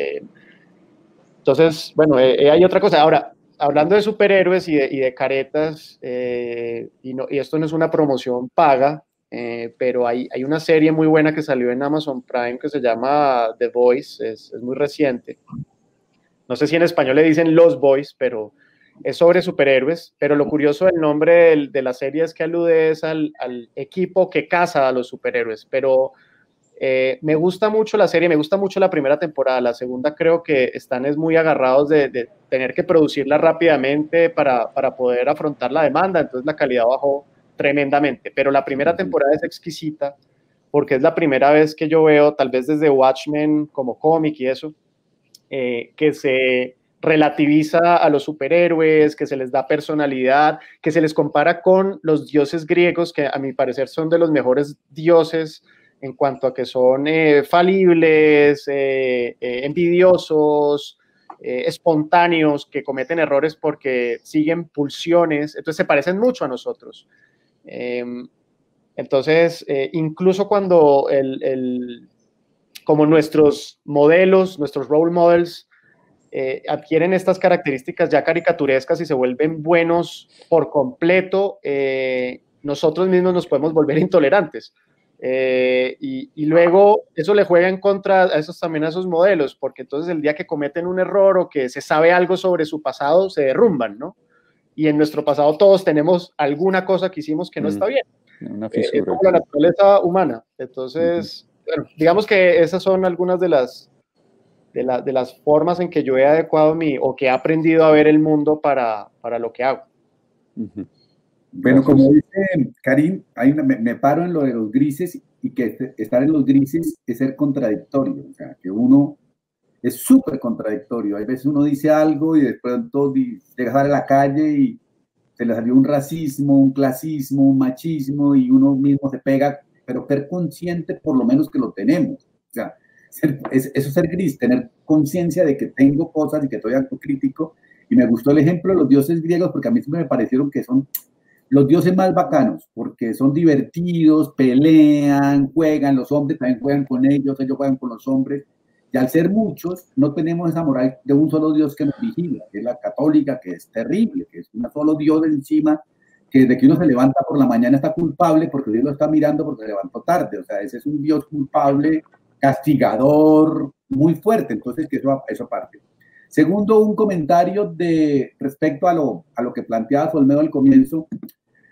Entonces, bueno, eh, eh, hay otra cosa. Ahora, hablando de superhéroes y de, caretas, eh, y, esto no es una promoción paga, pero hay, una serie muy buena que salió en Amazon Prime que se llama The Voice, es, es muy reciente. No sé si en español le dicen Los Boys, pero es sobre superhéroes, pero lo curioso del nombre de la serie es que alude al, al, equipo que caza a los superhéroes, pero eh, me gusta mucho la serie, me gusta mucho la primera temporada. La segunda creo que están es muy agarrados de, tener que producirla rápidamente para, poder afrontar la demanda, entonces la calidad bajó tremendamente. Pero la primera temporada es exquisita porque es la primera vez que yo veo, tal vez desde Watchmen como cómic y eso, eh, que se relativiza a los superhéroes, que se les da personalidad, que se les compara con los dioses griegos, que a mi parecer son de los mejores dioses en cuanto a que son eh, falibles, eh, eh, envidiosos, espontáneos, que cometen errores porque siguen pulsiones, entonces se parecen mucho a nosotros. Em, entonces, incluso cuando el, como nuestros modelos, nuestros role models, adquieren estas características ya caricaturescas y se vuelven buenos por completo, nosotros mismos nos podemos volver intolerantes. Eh, y, luego eso le juega en contra a esos también a esos modelos, porque entonces el día que cometen un error o que se sabe algo sobre su pasado, se derrumban, ¿no? Y en nuestro pasado todos tenemos alguna cosa que hicimos que no está bien. Una eh, es como la naturaleza humana. Entonces, bueno, digamos que esas son algunas de las, de, de, las formas en que yo he adecuado mi, o que he aprendido a ver el mundo para, para lo que hago. Bueno, como dice Karim, hay me, paro en lo de los grises y que este, estar en los grises es ser contradictorio, o sea, que uno es súper contradictorio. Hay veces uno dice algo y después todo llega a la calle y se le salió un racismo, un clasismo, un machismo y uno mismo se pega, pero ser consciente por lo menos que lo tenemos. O sea, eso es ser gris, tener conciencia de que tengo cosas y que estoy autocrítico. Y me gustó el ejemplo de los dioses griegos porque a mí siempre me parecieron que son los dioses más bacanos, porque son divertidos, pelean, juegan, los hombres también juegan con ellos, ellos juegan con los hombres. Y al ser muchos, no tenemos esa moral de un solo Dios que nos vigila, que es la católica, que es terrible, que es un solo Dios encima, que desde que uno se levanta por la mañana está culpable porque Dios lo está mirando porque se levantó tarde. O sea, ese es un Dios culpable, castigador, muy fuerte. Entonces, que eso, eso parte. Segundo, un comentario de respecto a lo, a lo que planteaba Solmedo al comienzo.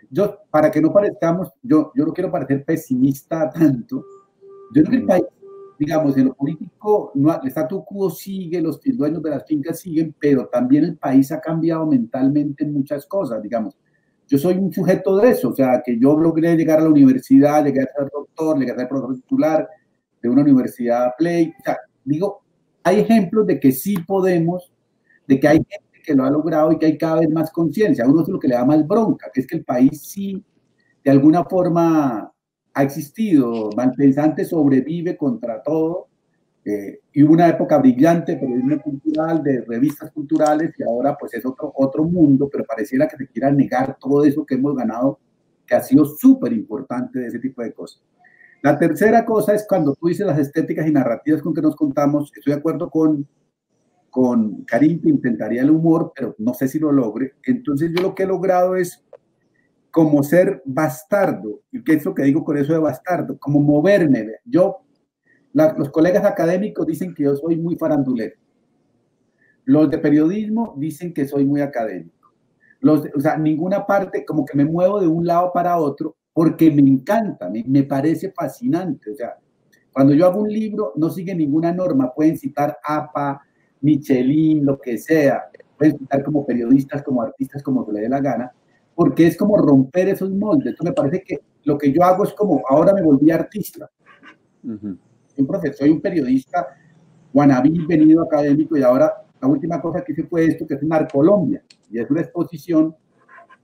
Yo, para que no parezcamos, yo, yo no quiero parecer pesimista tanto. Yo creo que el país, digamos, en lo político, no, el statu quo sigue, los dueños de las fincas siguen, pero también el país ha cambiado mentalmente en muchas cosas, digamos. Yo soy un sujeto de eso, o sea, que yo logré llegar a la universidad, llegué a ser doctor, llegué a ser profesor titular de una universidad Play. O sea, digo, hay ejemplos de que sí podemos, de que hay gente que lo ha logrado y que hay cada vez más conciencia. Uno es lo que le da más bronca, que es que el país sí, de alguna forma, ha existido. Malpensante sobrevive contra todo. Eh, y una época brillante, periodismo cultural, de revistas culturales, y ahora pues es otro, otro mundo, pero pareciera que se quiera negar todo eso que hemos ganado, que ha sido súper importante de ese tipo de cosas. La tercera cosa es cuando tú dices las estéticas y narrativas con que nos contamos, estoy de acuerdo con, con Karim, que intentaría el humor, pero no sé si lo logre. Entonces yo lo que he logrado es como ser bastardo. ¿Y qué es lo que digo con eso de bastardo? Como moverme. Yo, los colegas académicos dicen que yo soy muy farandulero. Los de periodismo dicen que soy muy académico. los, o sea, ninguna parte, como que me muevo de un lado para otro porque me encanta, me, me parece fascinante. O sea, cuando yo hago un libro, no sigue ninguna norma, pueden citar APA, Michelin, lo que sea, pueden citar como periodistas, como artistas, como se le dé la gana, porque es como romper esos moldes. Entonces me parece que lo que yo hago es como, ahora me volví artista. Soy un profesor, soy un periodista, guanabí, venido académico, y ahora la última cosa que hice fue esto, que es Colombia y es una exposición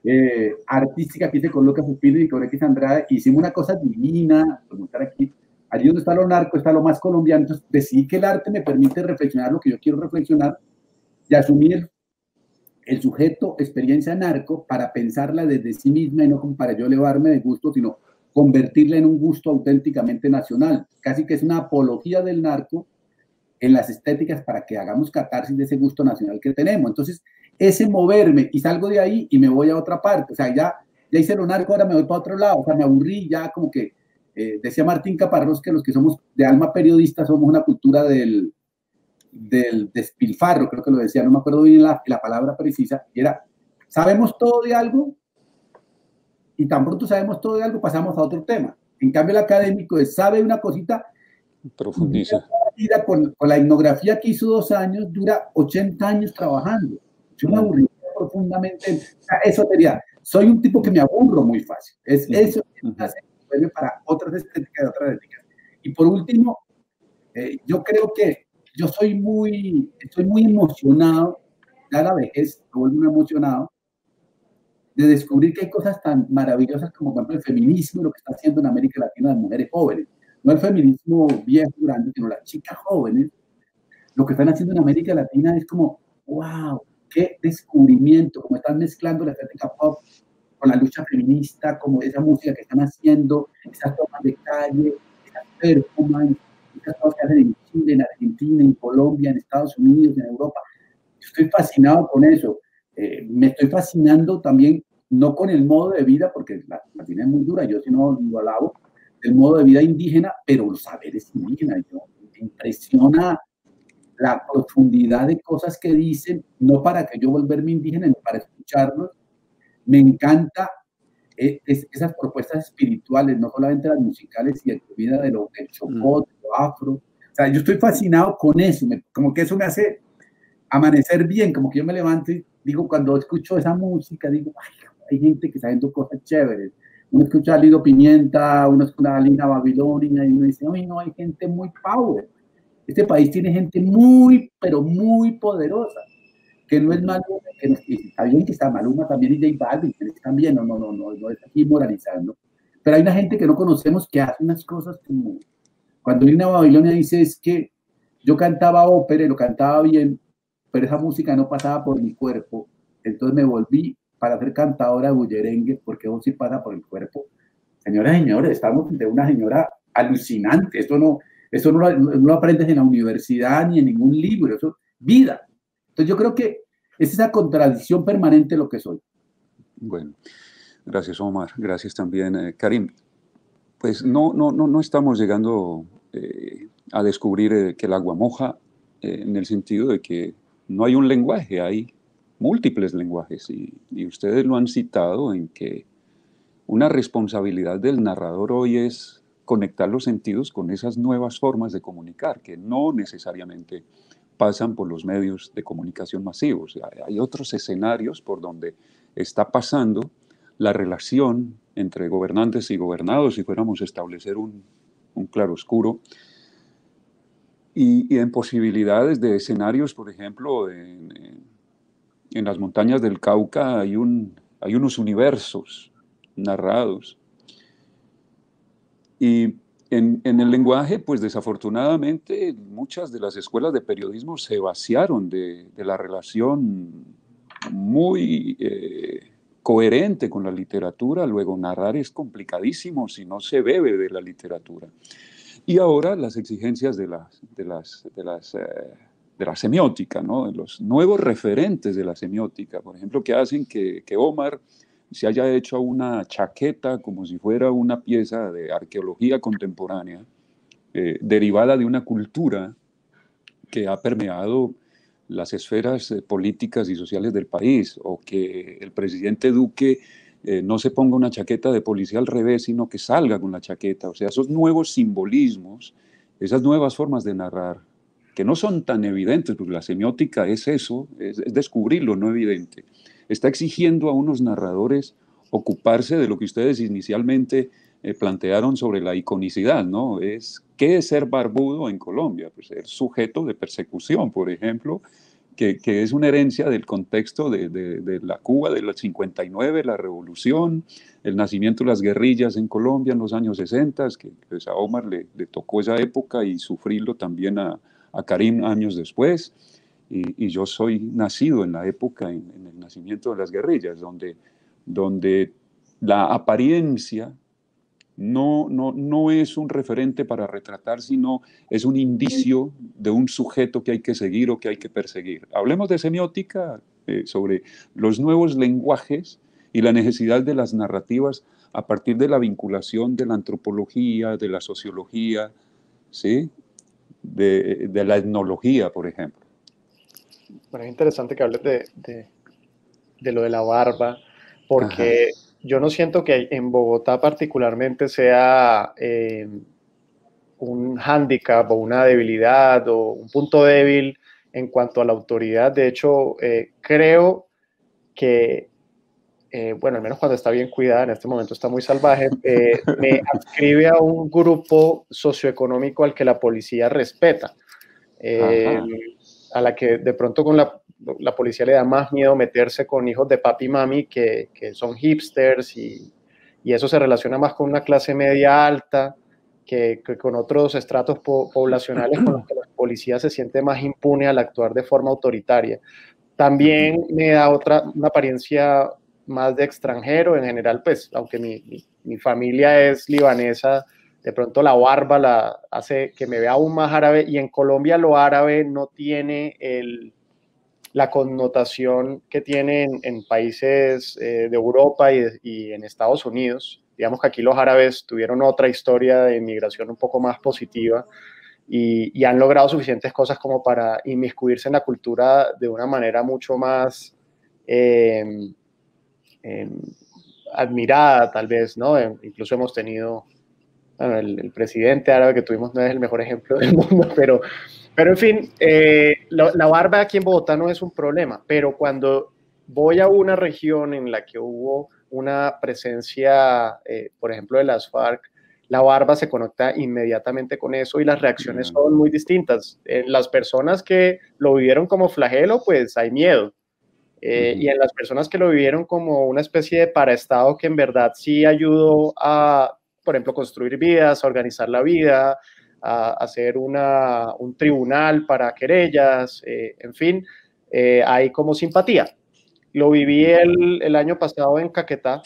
eh, artística que hice con Lucas Pupilo y con X Andrade, hicimos una cosa divina, preguntar aquí, allí donde está lo narco está lo más colombiano, entonces decidí que el arte me permite reflexionar lo que yo quiero reflexionar y asumir el sujeto experiencia narco para pensarla desde sí misma y no como para yo elevarme de gusto, sino convertirla en un gusto auténticamente nacional. Casi que es una apología del narco en las estéticas para que hagamos catarsis de ese gusto nacional que tenemos. Entonces, ese moverme y salgo de ahí y me voy a otra parte. O sea, ya, ya hice lo narco, ahora me voy para otro lado. O sea, me aburrí ya como que, eh, decía Martín Caparrós que los que somos de alma periodista somos una cultura del, del despilfarro, creo que lo decía, no me acuerdo bien la, la palabra precisa, y era, sabemos todo de algo y tan pronto sabemos todo de algo pasamos a otro tema. En cambio, el académico es, sabe una cosita, profundiza. Con, con la etnografía que hizo dos años, dura 80 años trabajando. Yo me aburrí profundamente. O sea, eso sería, soy un tipo que me aburro muy fácil. Es eso que me hace para otras estéticas y otras éticas. Y por último, eh, yo creo que yo soy muy, estoy muy emocionado, ya la vejez, me vuelvo muy emocionado, de descubrir que hay cosas tan maravillosas como, por ejemplo, el feminismo y lo que está haciendo en América Latina las mujeres jóvenes. No el feminismo viejo, grande, sino las chicas jóvenes. Lo que están haciendo en América Latina es como, wow, qué descubrimiento, como están mezclando la estética pop con la lucha feminista, como esa música que están haciendo, esas tomas de calle, esas performances, esas cosas que hacen en Chile, en Argentina, en Colombia, en Estados Unidos, en Europa. Yo estoy fascinado con eso. Eh, me estoy fascinando también, no con el modo de vida, porque la Latina es muy dura, yo si no lo alabo, el modo de vida indígena, pero los saberes indígenas. Yo, me impresiona la profundidad de cosas que dicen, no para que yo volverme indígena, sino para escucharlos. Me encanta eh, esas propuestas espirituales, no solamente las musicales y el vida de lo del chocó, de lo afro. O sea, yo estoy fascinado con eso, como que eso me hace amanecer bien, como que yo me levanto y digo, cuando escucho esa música, digo, ay, hay gente que está haciendo cosas chéveres. Uno escucha a Lido Pimienta, uno escucha a Lina Babilonia y uno dice, ay, no, hay gente muy power. Este país tiene gente muy, pero muy poderosa, que no es Maluma, que está bien que está Maluma también y J Balvin, que también, no, no, no, no, no es aquí moralizando. Pero hay una gente que no conocemos que hace unas cosas como, cuando Lina Babilonia dice es que yo cantaba ópera y lo cantaba bien, pero esa música no pasaba por mi cuerpo, entonces me volví para ser cantadora de bullerengue, porque eso sí pasa por el cuerpo. Señoras y señores, estamos de una señora alucinante, esto no, eso no lo, aprendes en la universidad ni en ningún libro, eso es vida. Entonces yo creo que es esa contradicción permanente lo que soy. Bueno, gracias Omar, gracias también eh, Karim. Pues no, no, no, no estamos llegando eh, a descubrir eh, que el agua moja en el sentido de que no hay un lenguaje, hay múltiples lenguajes y, y ustedes lo han citado en que una responsabilidad del narrador hoy es conectar los sentidos con esas nuevas formas de comunicar, que no necesariamente pasan por los medios de comunicación masivos. Hay otros escenarios por donde está pasando la relación entre gobernantes y gobernados, si fuéramos a establecer un, un claroscuro, y, y, en posibilidades de escenarios, por ejemplo, en, en las montañas del Cauca hay, un, hay unos universos narrados y en, el lenguaje, pues desafortunadamente muchas de las escuelas de periodismo se vaciaron de, la relación muy eh, coherente con la literatura. Luego narrar es complicadísimo si no se bebe de la literatura. Y ahora las exigencias de, las, de, las, de, las, eh, de la semiótica, ¿no? los nuevos referentes de la semiótica, por ejemplo, que hacen que, que Omar se haya hecho una chaqueta como si fuera una pieza de arqueología contemporánea, eh, derivada de una cultura que ha permeado las esferas eh, políticas y sociales del país, o que el presidente Duque eh, no se ponga una chaqueta de policía al revés, sino que salga con la chaqueta. O sea, esos nuevos simbolismos, esas nuevas formas de narrar, que no son tan evidentes, porque la semiótica es eso, es, es descubrir lo no evidente, está exigiendo a unos narradores ocuparse de lo que ustedes inicialmente eh, plantearon sobre la iconicidad, ¿no? Es, ¿qué es ser barbudo en Colombia? Pues ser sujeto de persecución, por ejemplo, que, que es una herencia del contexto de, de, de, la Cuba del 59, la revolución, el nacimiento de las guerrillas en Colombia en los años 60, que pues, a Omar le, le, tocó esa época y sufrirlo también a, a Karim años después. Y, y, yo soy nacido en la época, en, el nacimiento de las guerrillas, donde, donde la apariencia no, no, no es un referente para retratar, sino es un indicio de un sujeto que hay que seguir o que hay que perseguir. Hablemos de semiótica, eh, sobre los nuevos lenguajes y la necesidad de las narrativas a partir de la vinculación de la antropología, de la sociología, ¿sí? de la etnología, por ejemplo. Bueno, es interesante que hables de, de, de lo de la barba, porque... Ajá yo no siento que en Bogotá particularmente sea eh, un hándicap o una debilidad o un punto débil en cuanto a la autoridad. De hecho, eh, creo que, eh, bueno, al menos cuando está bien cuidada, en este momento está muy salvaje, eh, me adscribe a un grupo socioeconómico al que la policía respeta. A la que de pronto con la la policía le da más miedo meterse con hijos de papi y mami que, que son hipsters y, y, eso se relaciona más con una clase media alta que, que con otros estratos po poblacionales con los que la policía se siente más impune al actuar de forma autoritaria. También me da otra, una apariencia más de extranjero en general, pues, aunque mi, mi familia es libanesa, de pronto la barba la hace que me vea aún más árabe y en Colombia lo árabe no tiene el, la connotación que tienen en, países eh, de Europa y, en Estados Unidos. Digamos que aquí los árabes tuvieron otra historia de inmigración un poco más positiva y, han logrado suficientes cosas como para inmiscuirse en la cultura de una manera mucho más eh, eh, admirada, tal vez, ¿no? Incluso hemos tenido, bueno, el, el presidente árabe que tuvimos no es el mejor ejemplo del mundo, pero pero en fin, eh, la, la, barba aquí en Bogotá no es un problema, pero cuando voy a una región en la que hubo una presencia, eh, por ejemplo, de las FARC, la barba se conecta inmediatamente con eso y las reacciones son muy distintas. En las personas que lo vivieron como flagelo, pues hay miedo. Eh, y en las personas que lo vivieron como una especie de paraestado que en verdad sí ayudó a, por ejemplo, construir vidas, organizar la vida, a hacer una, un tribunal para querellas, eh, en fin, eh, hay como simpatía. Lo viví el, el año pasado en Caquetá,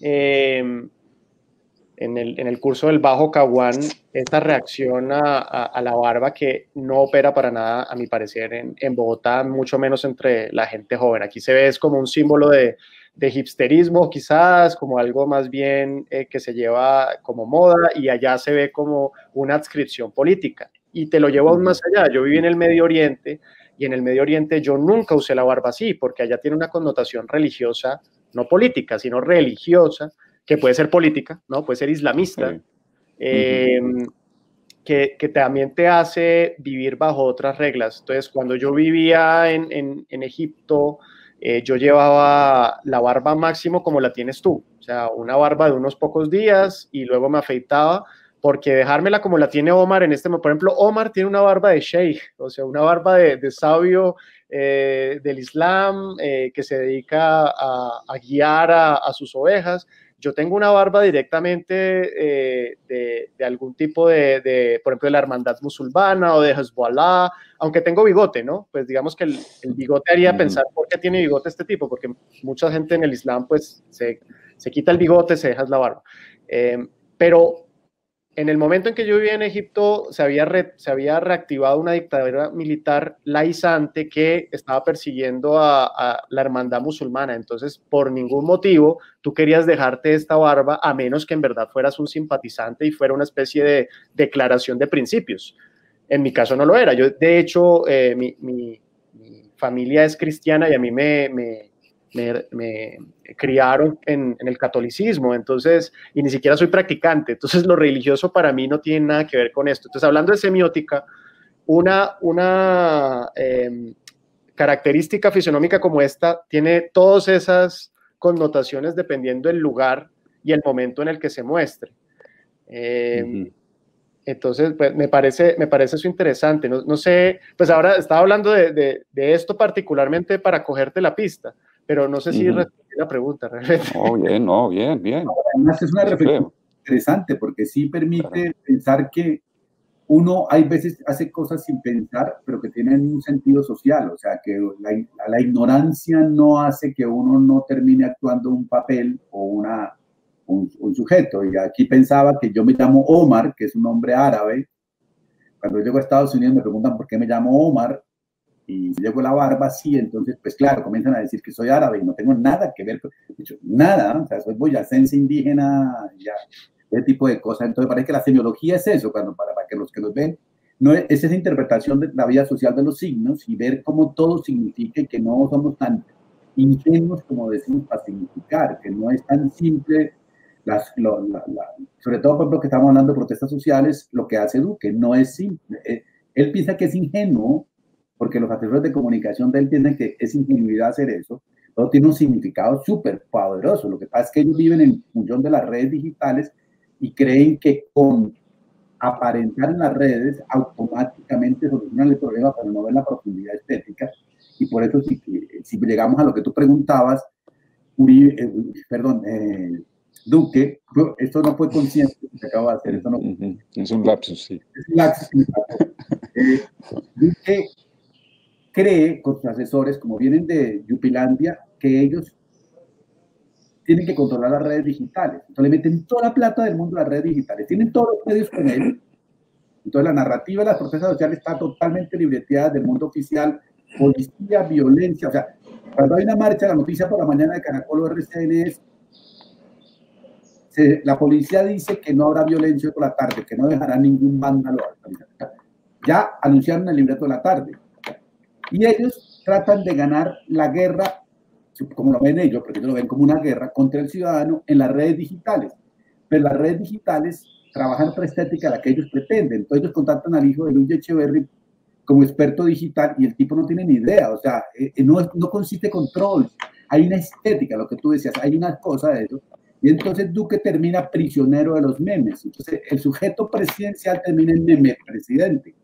eh, en, el, en, el, curso del Bajo Caguán, esta reacción a, a, a, la barba que no opera para nada, a mi parecer, en, en Bogotá, mucho menos entre la gente joven. Aquí se ve es como un símbolo de, de hipsterismo quizás, como algo más bien eh, que se lleva como moda y allá se ve como una adscripción política. Y te lo llevo aún más allá. Yo viví en el Medio Oriente y en el Medio Oriente yo nunca usé la barba así, porque allá tiene una connotación religiosa, no política, sino religiosa, que puede ser política, ¿no? Puede ser islamista, sí. eh, uh -huh. que, que, también te hace vivir bajo otras reglas. Entonces, cuando yo vivía en, en, en Egipto, eh, yo llevaba la barba máximo como la tienes tú, o sea, una barba de unos pocos días y luego me afeitaba, porque dejármela como la tiene Omar en este momento, por ejemplo, Omar tiene una barba de sheikh, o sea, una barba de, de sabio eh, del Islam eh, que se dedica a, guiar a sus ovejas, yo tengo una barba directamente eh, de, de, algún tipo de, de, por ejemplo, de la hermandad musulmana o de Hezbollah, aunque tengo bigote, ¿no? Pues digamos que el, el bigote haría mm. pensar por qué tiene bigote este tipo, porque mucha gente en el Islam pues se, se quita el bigote, se deja la barba. Eh, pero en el momento en que yo vivía en Egipto, se había, reactivado una dictadura militar laizante que estaba persiguiendo a, la hermandad musulmana. Entonces, por ningún motivo, tú querías dejarte esta barba, a menos que en verdad fueras un simpatizante y fuera una especie de declaración de principios. En mi caso no lo era. Yo, de hecho, eh, mi, mi, familia es cristiana y a mí me, me, criaron en, en, el catolicismo, entonces, y ni siquiera soy practicante, entonces lo religioso para mí no tiene nada que ver con esto. Entonces, hablando de semiótica, una, una eh, característica fisionómica como esta tiene todas esas connotaciones dependiendo del lugar y el momento en el que se muestre. Eh, entonces, pues, me, parece, me parece eso interesante. No, no sé, pues ahora estaba hablando de, de, de, esto particularmente para cogerte la pista, pero no sé si uh -huh. respondí la pregunta realmente. Oh, bien, no, bien, bien. Además, es una reflexión interesante porque sí permite claro. pensar que uno hay veces hace cosas sin pensar, pero que tienen un sentido social, o sea, que la, la ignorancia no hace que uno no termine actuando un papel o una, un, un, sujeto. Y aquí pensaba que yo me llamo Omar, que es un nombre árabe. Cuando llego a Estados Unidos me preguntan por qué me llamo Omar y llego la barba así, entonces, pues claro, comienzan a decir que soy árabe y no tengo nada que ver con nada, o sea, soy boyacense indígena, ya, ese tipo de cosas. Entonces, parece que la semiología es eso, cuando, para, para que los que nos ven, no es, es esa interpretación de la vida social de los signos y ver cómo todo significa y que no somos tan ingenuos como decimos para significar, que no es tan simple las, lo, la, la, sobre todo por ejemplo que estamos hablando de protestas sociales, lo que hace Duque no es simple. Él, él piensa que es ingenuo, porque los asesores de comunicación de él piensan que es ingenuidad hacer eso, pero tiene un significado súper poderoso. Lo que pasa es que ellos viven en función de las redes digitales y creen que con aparentar en las redes automáticamente solucionan el problema, pero no ven la profundidad estética. Y por eso, si, si llegamos a lo que tú preguntabas, Uri, eh, perdón, eh, Duque, esto no fue consciente que se acaba de hacer, esto no. Es un lapsus, sí. Es un lapsus. eh, Duque cree con sus asesores, como vienen de Yupilandia, que ellos tienen que controlar las redes digitales. Entonces le meten toda la plata del mundo a las redes digitales. Tienen todos los medios con él. Entonces la narrativa de las protestas sociales está totalmente libreteada del mundo oficial. Policía, violencia. O sea, cuando hay una marcha, la noticia por la mañana de Caracol o RCN es se, la policía dice que no habrá violencia por la tarde, que no dejará ningún vándalo. Ya anunciaron el libreto de la tarde. Y ellos tratan de ganar la guerra como lo ven ellos, porque ellos lo ven como una guerra contra el ciudadano en las redes digitales. Pero las redes digitales trabajan otra estética la que ellos pretenden. Entonces ellos contactan al hijo de Luis Echeverry como experto digital y el tipo no tiene ni idea, o sea, eh, no, no consiste control, hay una estética, lo que tú decías, hay una cosa de eso. Y entonces Duque termina prisionero de los memes. Entonces el sujeto presidencial termina en meme presidente.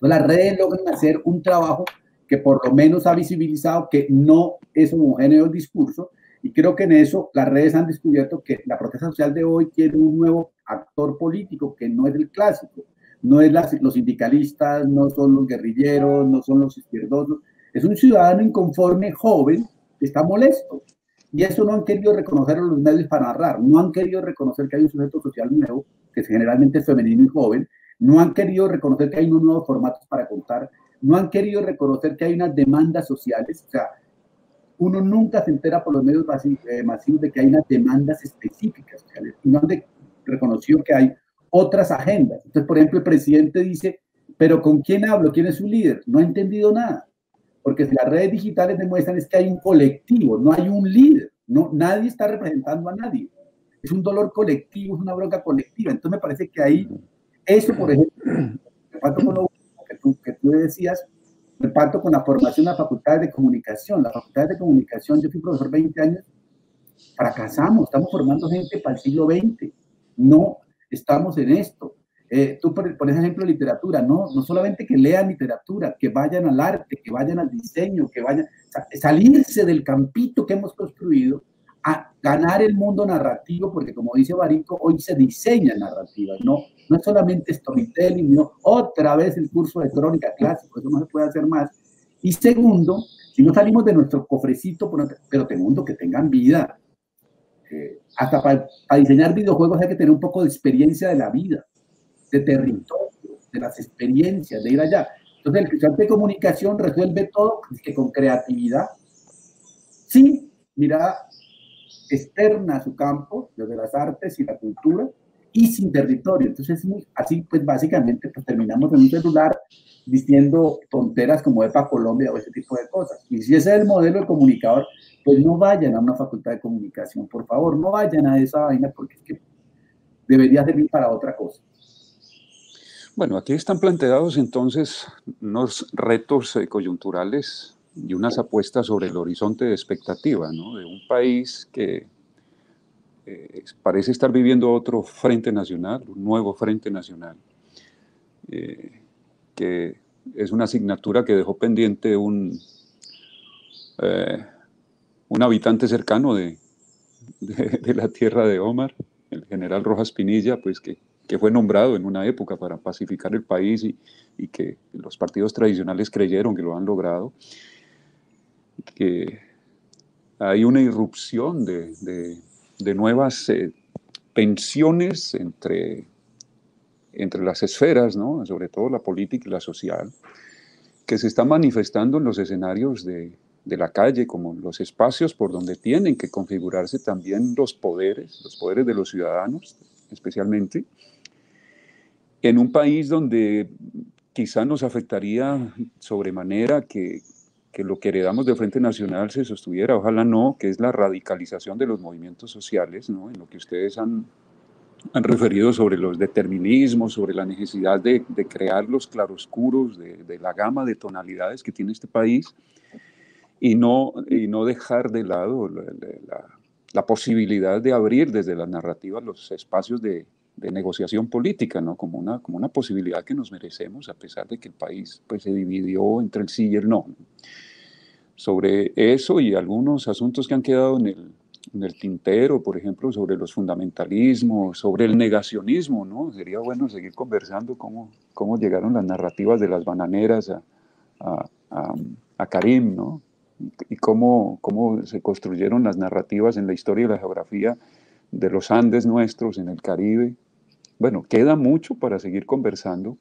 Entonces las redes logran hacer un trabajo que por lo menos ha visibilizado que no es homogéneo el discurso, y creo que en eso las redes han descubierto que la protesta social de hoy tiene un nuevo actor político que no es el clásico, no es los sindicalistas, no son los guerrilleros, no son los izquierdosos, es un ciudadano inconforme, joven, que está molesto. Y eso no han querido reconocer los medios para narrar, no han querido reconocer que hay un sujeto social nuevo, que generalmente es femenino y joven, no han querido reconocer que hay unos nuevos formatos para contar, no han querido reconocer que hay unas demandas sociales, o sea, uno nunca se entera por los medios masivos de que hay unas demandas específicas sociales no han reconocido que hay otras agendas. Entonces, por ejemplo, el presidente dice, pero ¿con quién hablo? ¿Quién es su líder? No ha entendido nada, porque si las redes digitales demuestran es que hay un colectivo, no hay un líder, no, nadie está representando a nadie. Es un dolor colectivo, es una bronca colectiva. Entonces me parece que ahí, eso, por ejemplo, con lo que tú, que tú decías, reparto con la formación de las facultades de comunicación. Las facultades de comunicación, yo fui profesor 20 años, fracasamos, estamos formando gente para el siglo XX. No estamos en esto. Eh, tú pones ejemplo literatura, no, no solamente que lean literatura, que vayan al arte, que vayan al diseño, que vayan, salirse del campito que hemos construido a ganar el mundo narrativo, porque como dice Barico, hoy se diseña narrativa, no, no es solamente storytelling, no, otra vez el curso de crónica clásico, eso no se puede hacer más. Y segundo, si no salimos de nuestro cofrecito, pero segundo, que tengan vida. Eh, hasta para, para, diseñar videojuegos hay que tener un poco de experiencia de la vida, de territorio, de las experiencias, de ir allá. Entonces, el estudiante de comunicación resuelve todo que con creatividad, sin mirada externa a su campo, desde las artes y la cultura, y sin territorio. Entonces, así pues básicamente pues, terminamos en un celular diciendo tonteras como EPA Colombia o ese tipo de cosas. Y si ese es el modelo de comunicador, pues no vayan a una facultad de comunicación, por favor, no vayan a esa vaina porque es que debería servir para otra cosa. Bueno, aquí están planteados entonces unos retos eh, coyunturales y unas apuestas sobre el horizonte de expectativa, ¿no? De un país que eh, parece estar viviendo otro frente nacional, un nuevo frente nacional, eh, que es una asignatura que dejó pendiente un, eh, un habitante cercano de, de, la tierra de Omar, el general Rojas Pinilla, pues que, que, fue nombrado en una época para pacificar el país y, y que los partidos tradicionales creyeron que lo han logrado, que hay una irrupción de, de nuevas eh, tensiones entre, entre las esferas, ¿no? sobre todo la política y la social, que se están manifestando en los escenarios de, de la calle, como los espacios por donde tienen que configurarse también los poderes, los poderes de los ciudadanos especialmente, en un país donde quizá nos afectaría sobremanera que, que lo que heredamos del Frente Nacional se sostuviera, ojalá no, que es la radicalización de los movimientos sociales, ¿no? en lo que ustedes han, han referido sobre los determinismos, sobre la necesidad de, de crear los claroscuros de, de, la gama de tonalidades que tiene este país y no, y no dejar de lado la, la, la posibilidad de abrir desde las narrativas los espacios de, de negociación política, ¿no? Como una, como una posibilidad que nos merecemos, a pesar de que el país pues, se dividió entre el sí y el no sobre eso y algunos asuntos que han quedado en el, tintero, por ejemplo, sobre los fundamentalismos, sobre el negacionismo, ¿no? Sería bueno seguir conversando cómo, cómo llegaron las narrativas de las bananeras a, a, a, a Karim, ¿no? Y cómo, cómo se construyeron las narrativas en la historia y la geografía de los Andes nuestros, en el Caribe. Bueno, queda mucho para seguir conversando.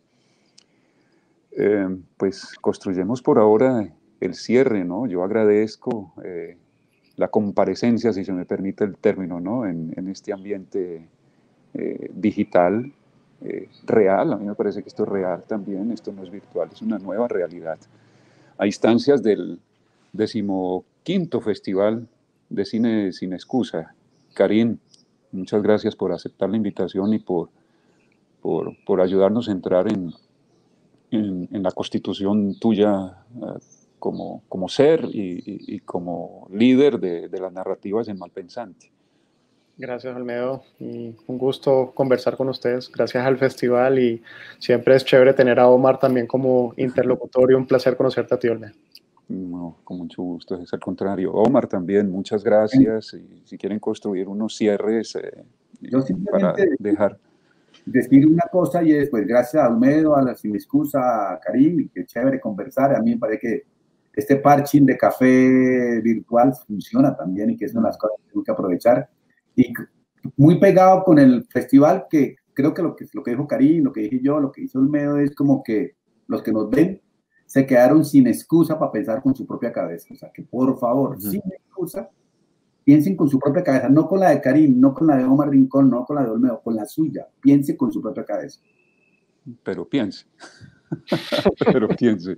Eh, pues construyemos por ahora el cierre, ¿no? Yo agradezco eh, la comparecencia, si se me permite el término, ¿no? En, este ambiente eh, digital, eh, real, a mí me parece que esto es real también, esto no es virtual, es una nueva realidad. A instancias del decimoquinto Festival de Cine Sin Excusa, Karim, muchas gracias por aceptar la invitación y por, por, por ayudarnos a entrar en, en, en la constitución tuya como, como ser y, y, y como líder de, de, las narrativas en Malpensante. Gracias, Almedo. Y un gusto conversar con ustedes. Gracias al festival y siempre es chévere tener a Omar también como interlocutor y un placer conocerte a ti, Olmedo. No, con mucho gusto, es al contrario. Omar también, muchas gracias. Y si quieren construir unos cierres eh, Yo para dejar. Decir una cosa y después, gracias a Olmedo, a la Sin Excusa, a Karim, y qué chévere conversar. A mí me parece que este parching de café virtual funciona también y que es una de las cosas que tengo que aprovechar. Y muy pegado con el festival, que creo que lo que, lo que dijo Karim, lo que dije yo, lo que hizo el medio es como que los que nos ven se quedaron sin excusa para pensar con su propia cabeza. O sea, que por favor, uh -huh. sin excusa, piensen con su propia cabeza, no con la de Karim, no con la de Omar Rincón, no con la de Olmedo, con la suya. Piense con su propia cabeza. Pero piense. Pero piense.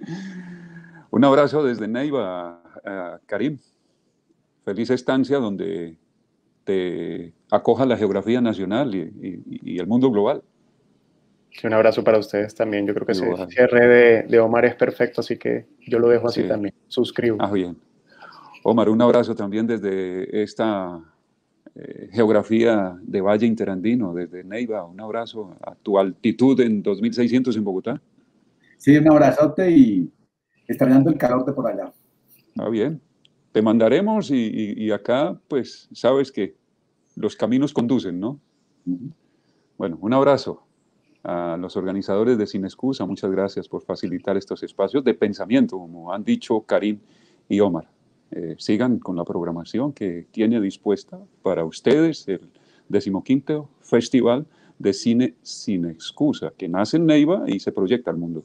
Un abrazo desde Neiva a Karim. Feliz estancia donde te acoja la geografía nacional y, y, y el mundo global. Sí, un abrazo para ustedes también. Yo creo que ese cierre de, de, Omar es perfecto, así que yo lo dejo así sí. también. Suscribo. Ah, bien. Omar, un abrazo también desde esta eh, geografía de Valle Interandino, desde Neiva. Un abrazo a tu altitud en 2600 en Bogotá. Sí, un abrazote y extrañando el calor de por allá. Ah, bien. Te mandaremos y, y, y, acá, pues, sabes que los caminos conducen, ¿no? Uh -huh. Bueno, un abrazo a los organizadores de Sin Excusa. Muchas gracias por facilitar estos espacios de pensamiento, como han dicho Karim y Omar. Eh, sigan con la programación que tiene dispuesta para ustedes el decimoquinto Festival de Cine Sin Excusa, que nace en Neiva y se proyecta al mundo.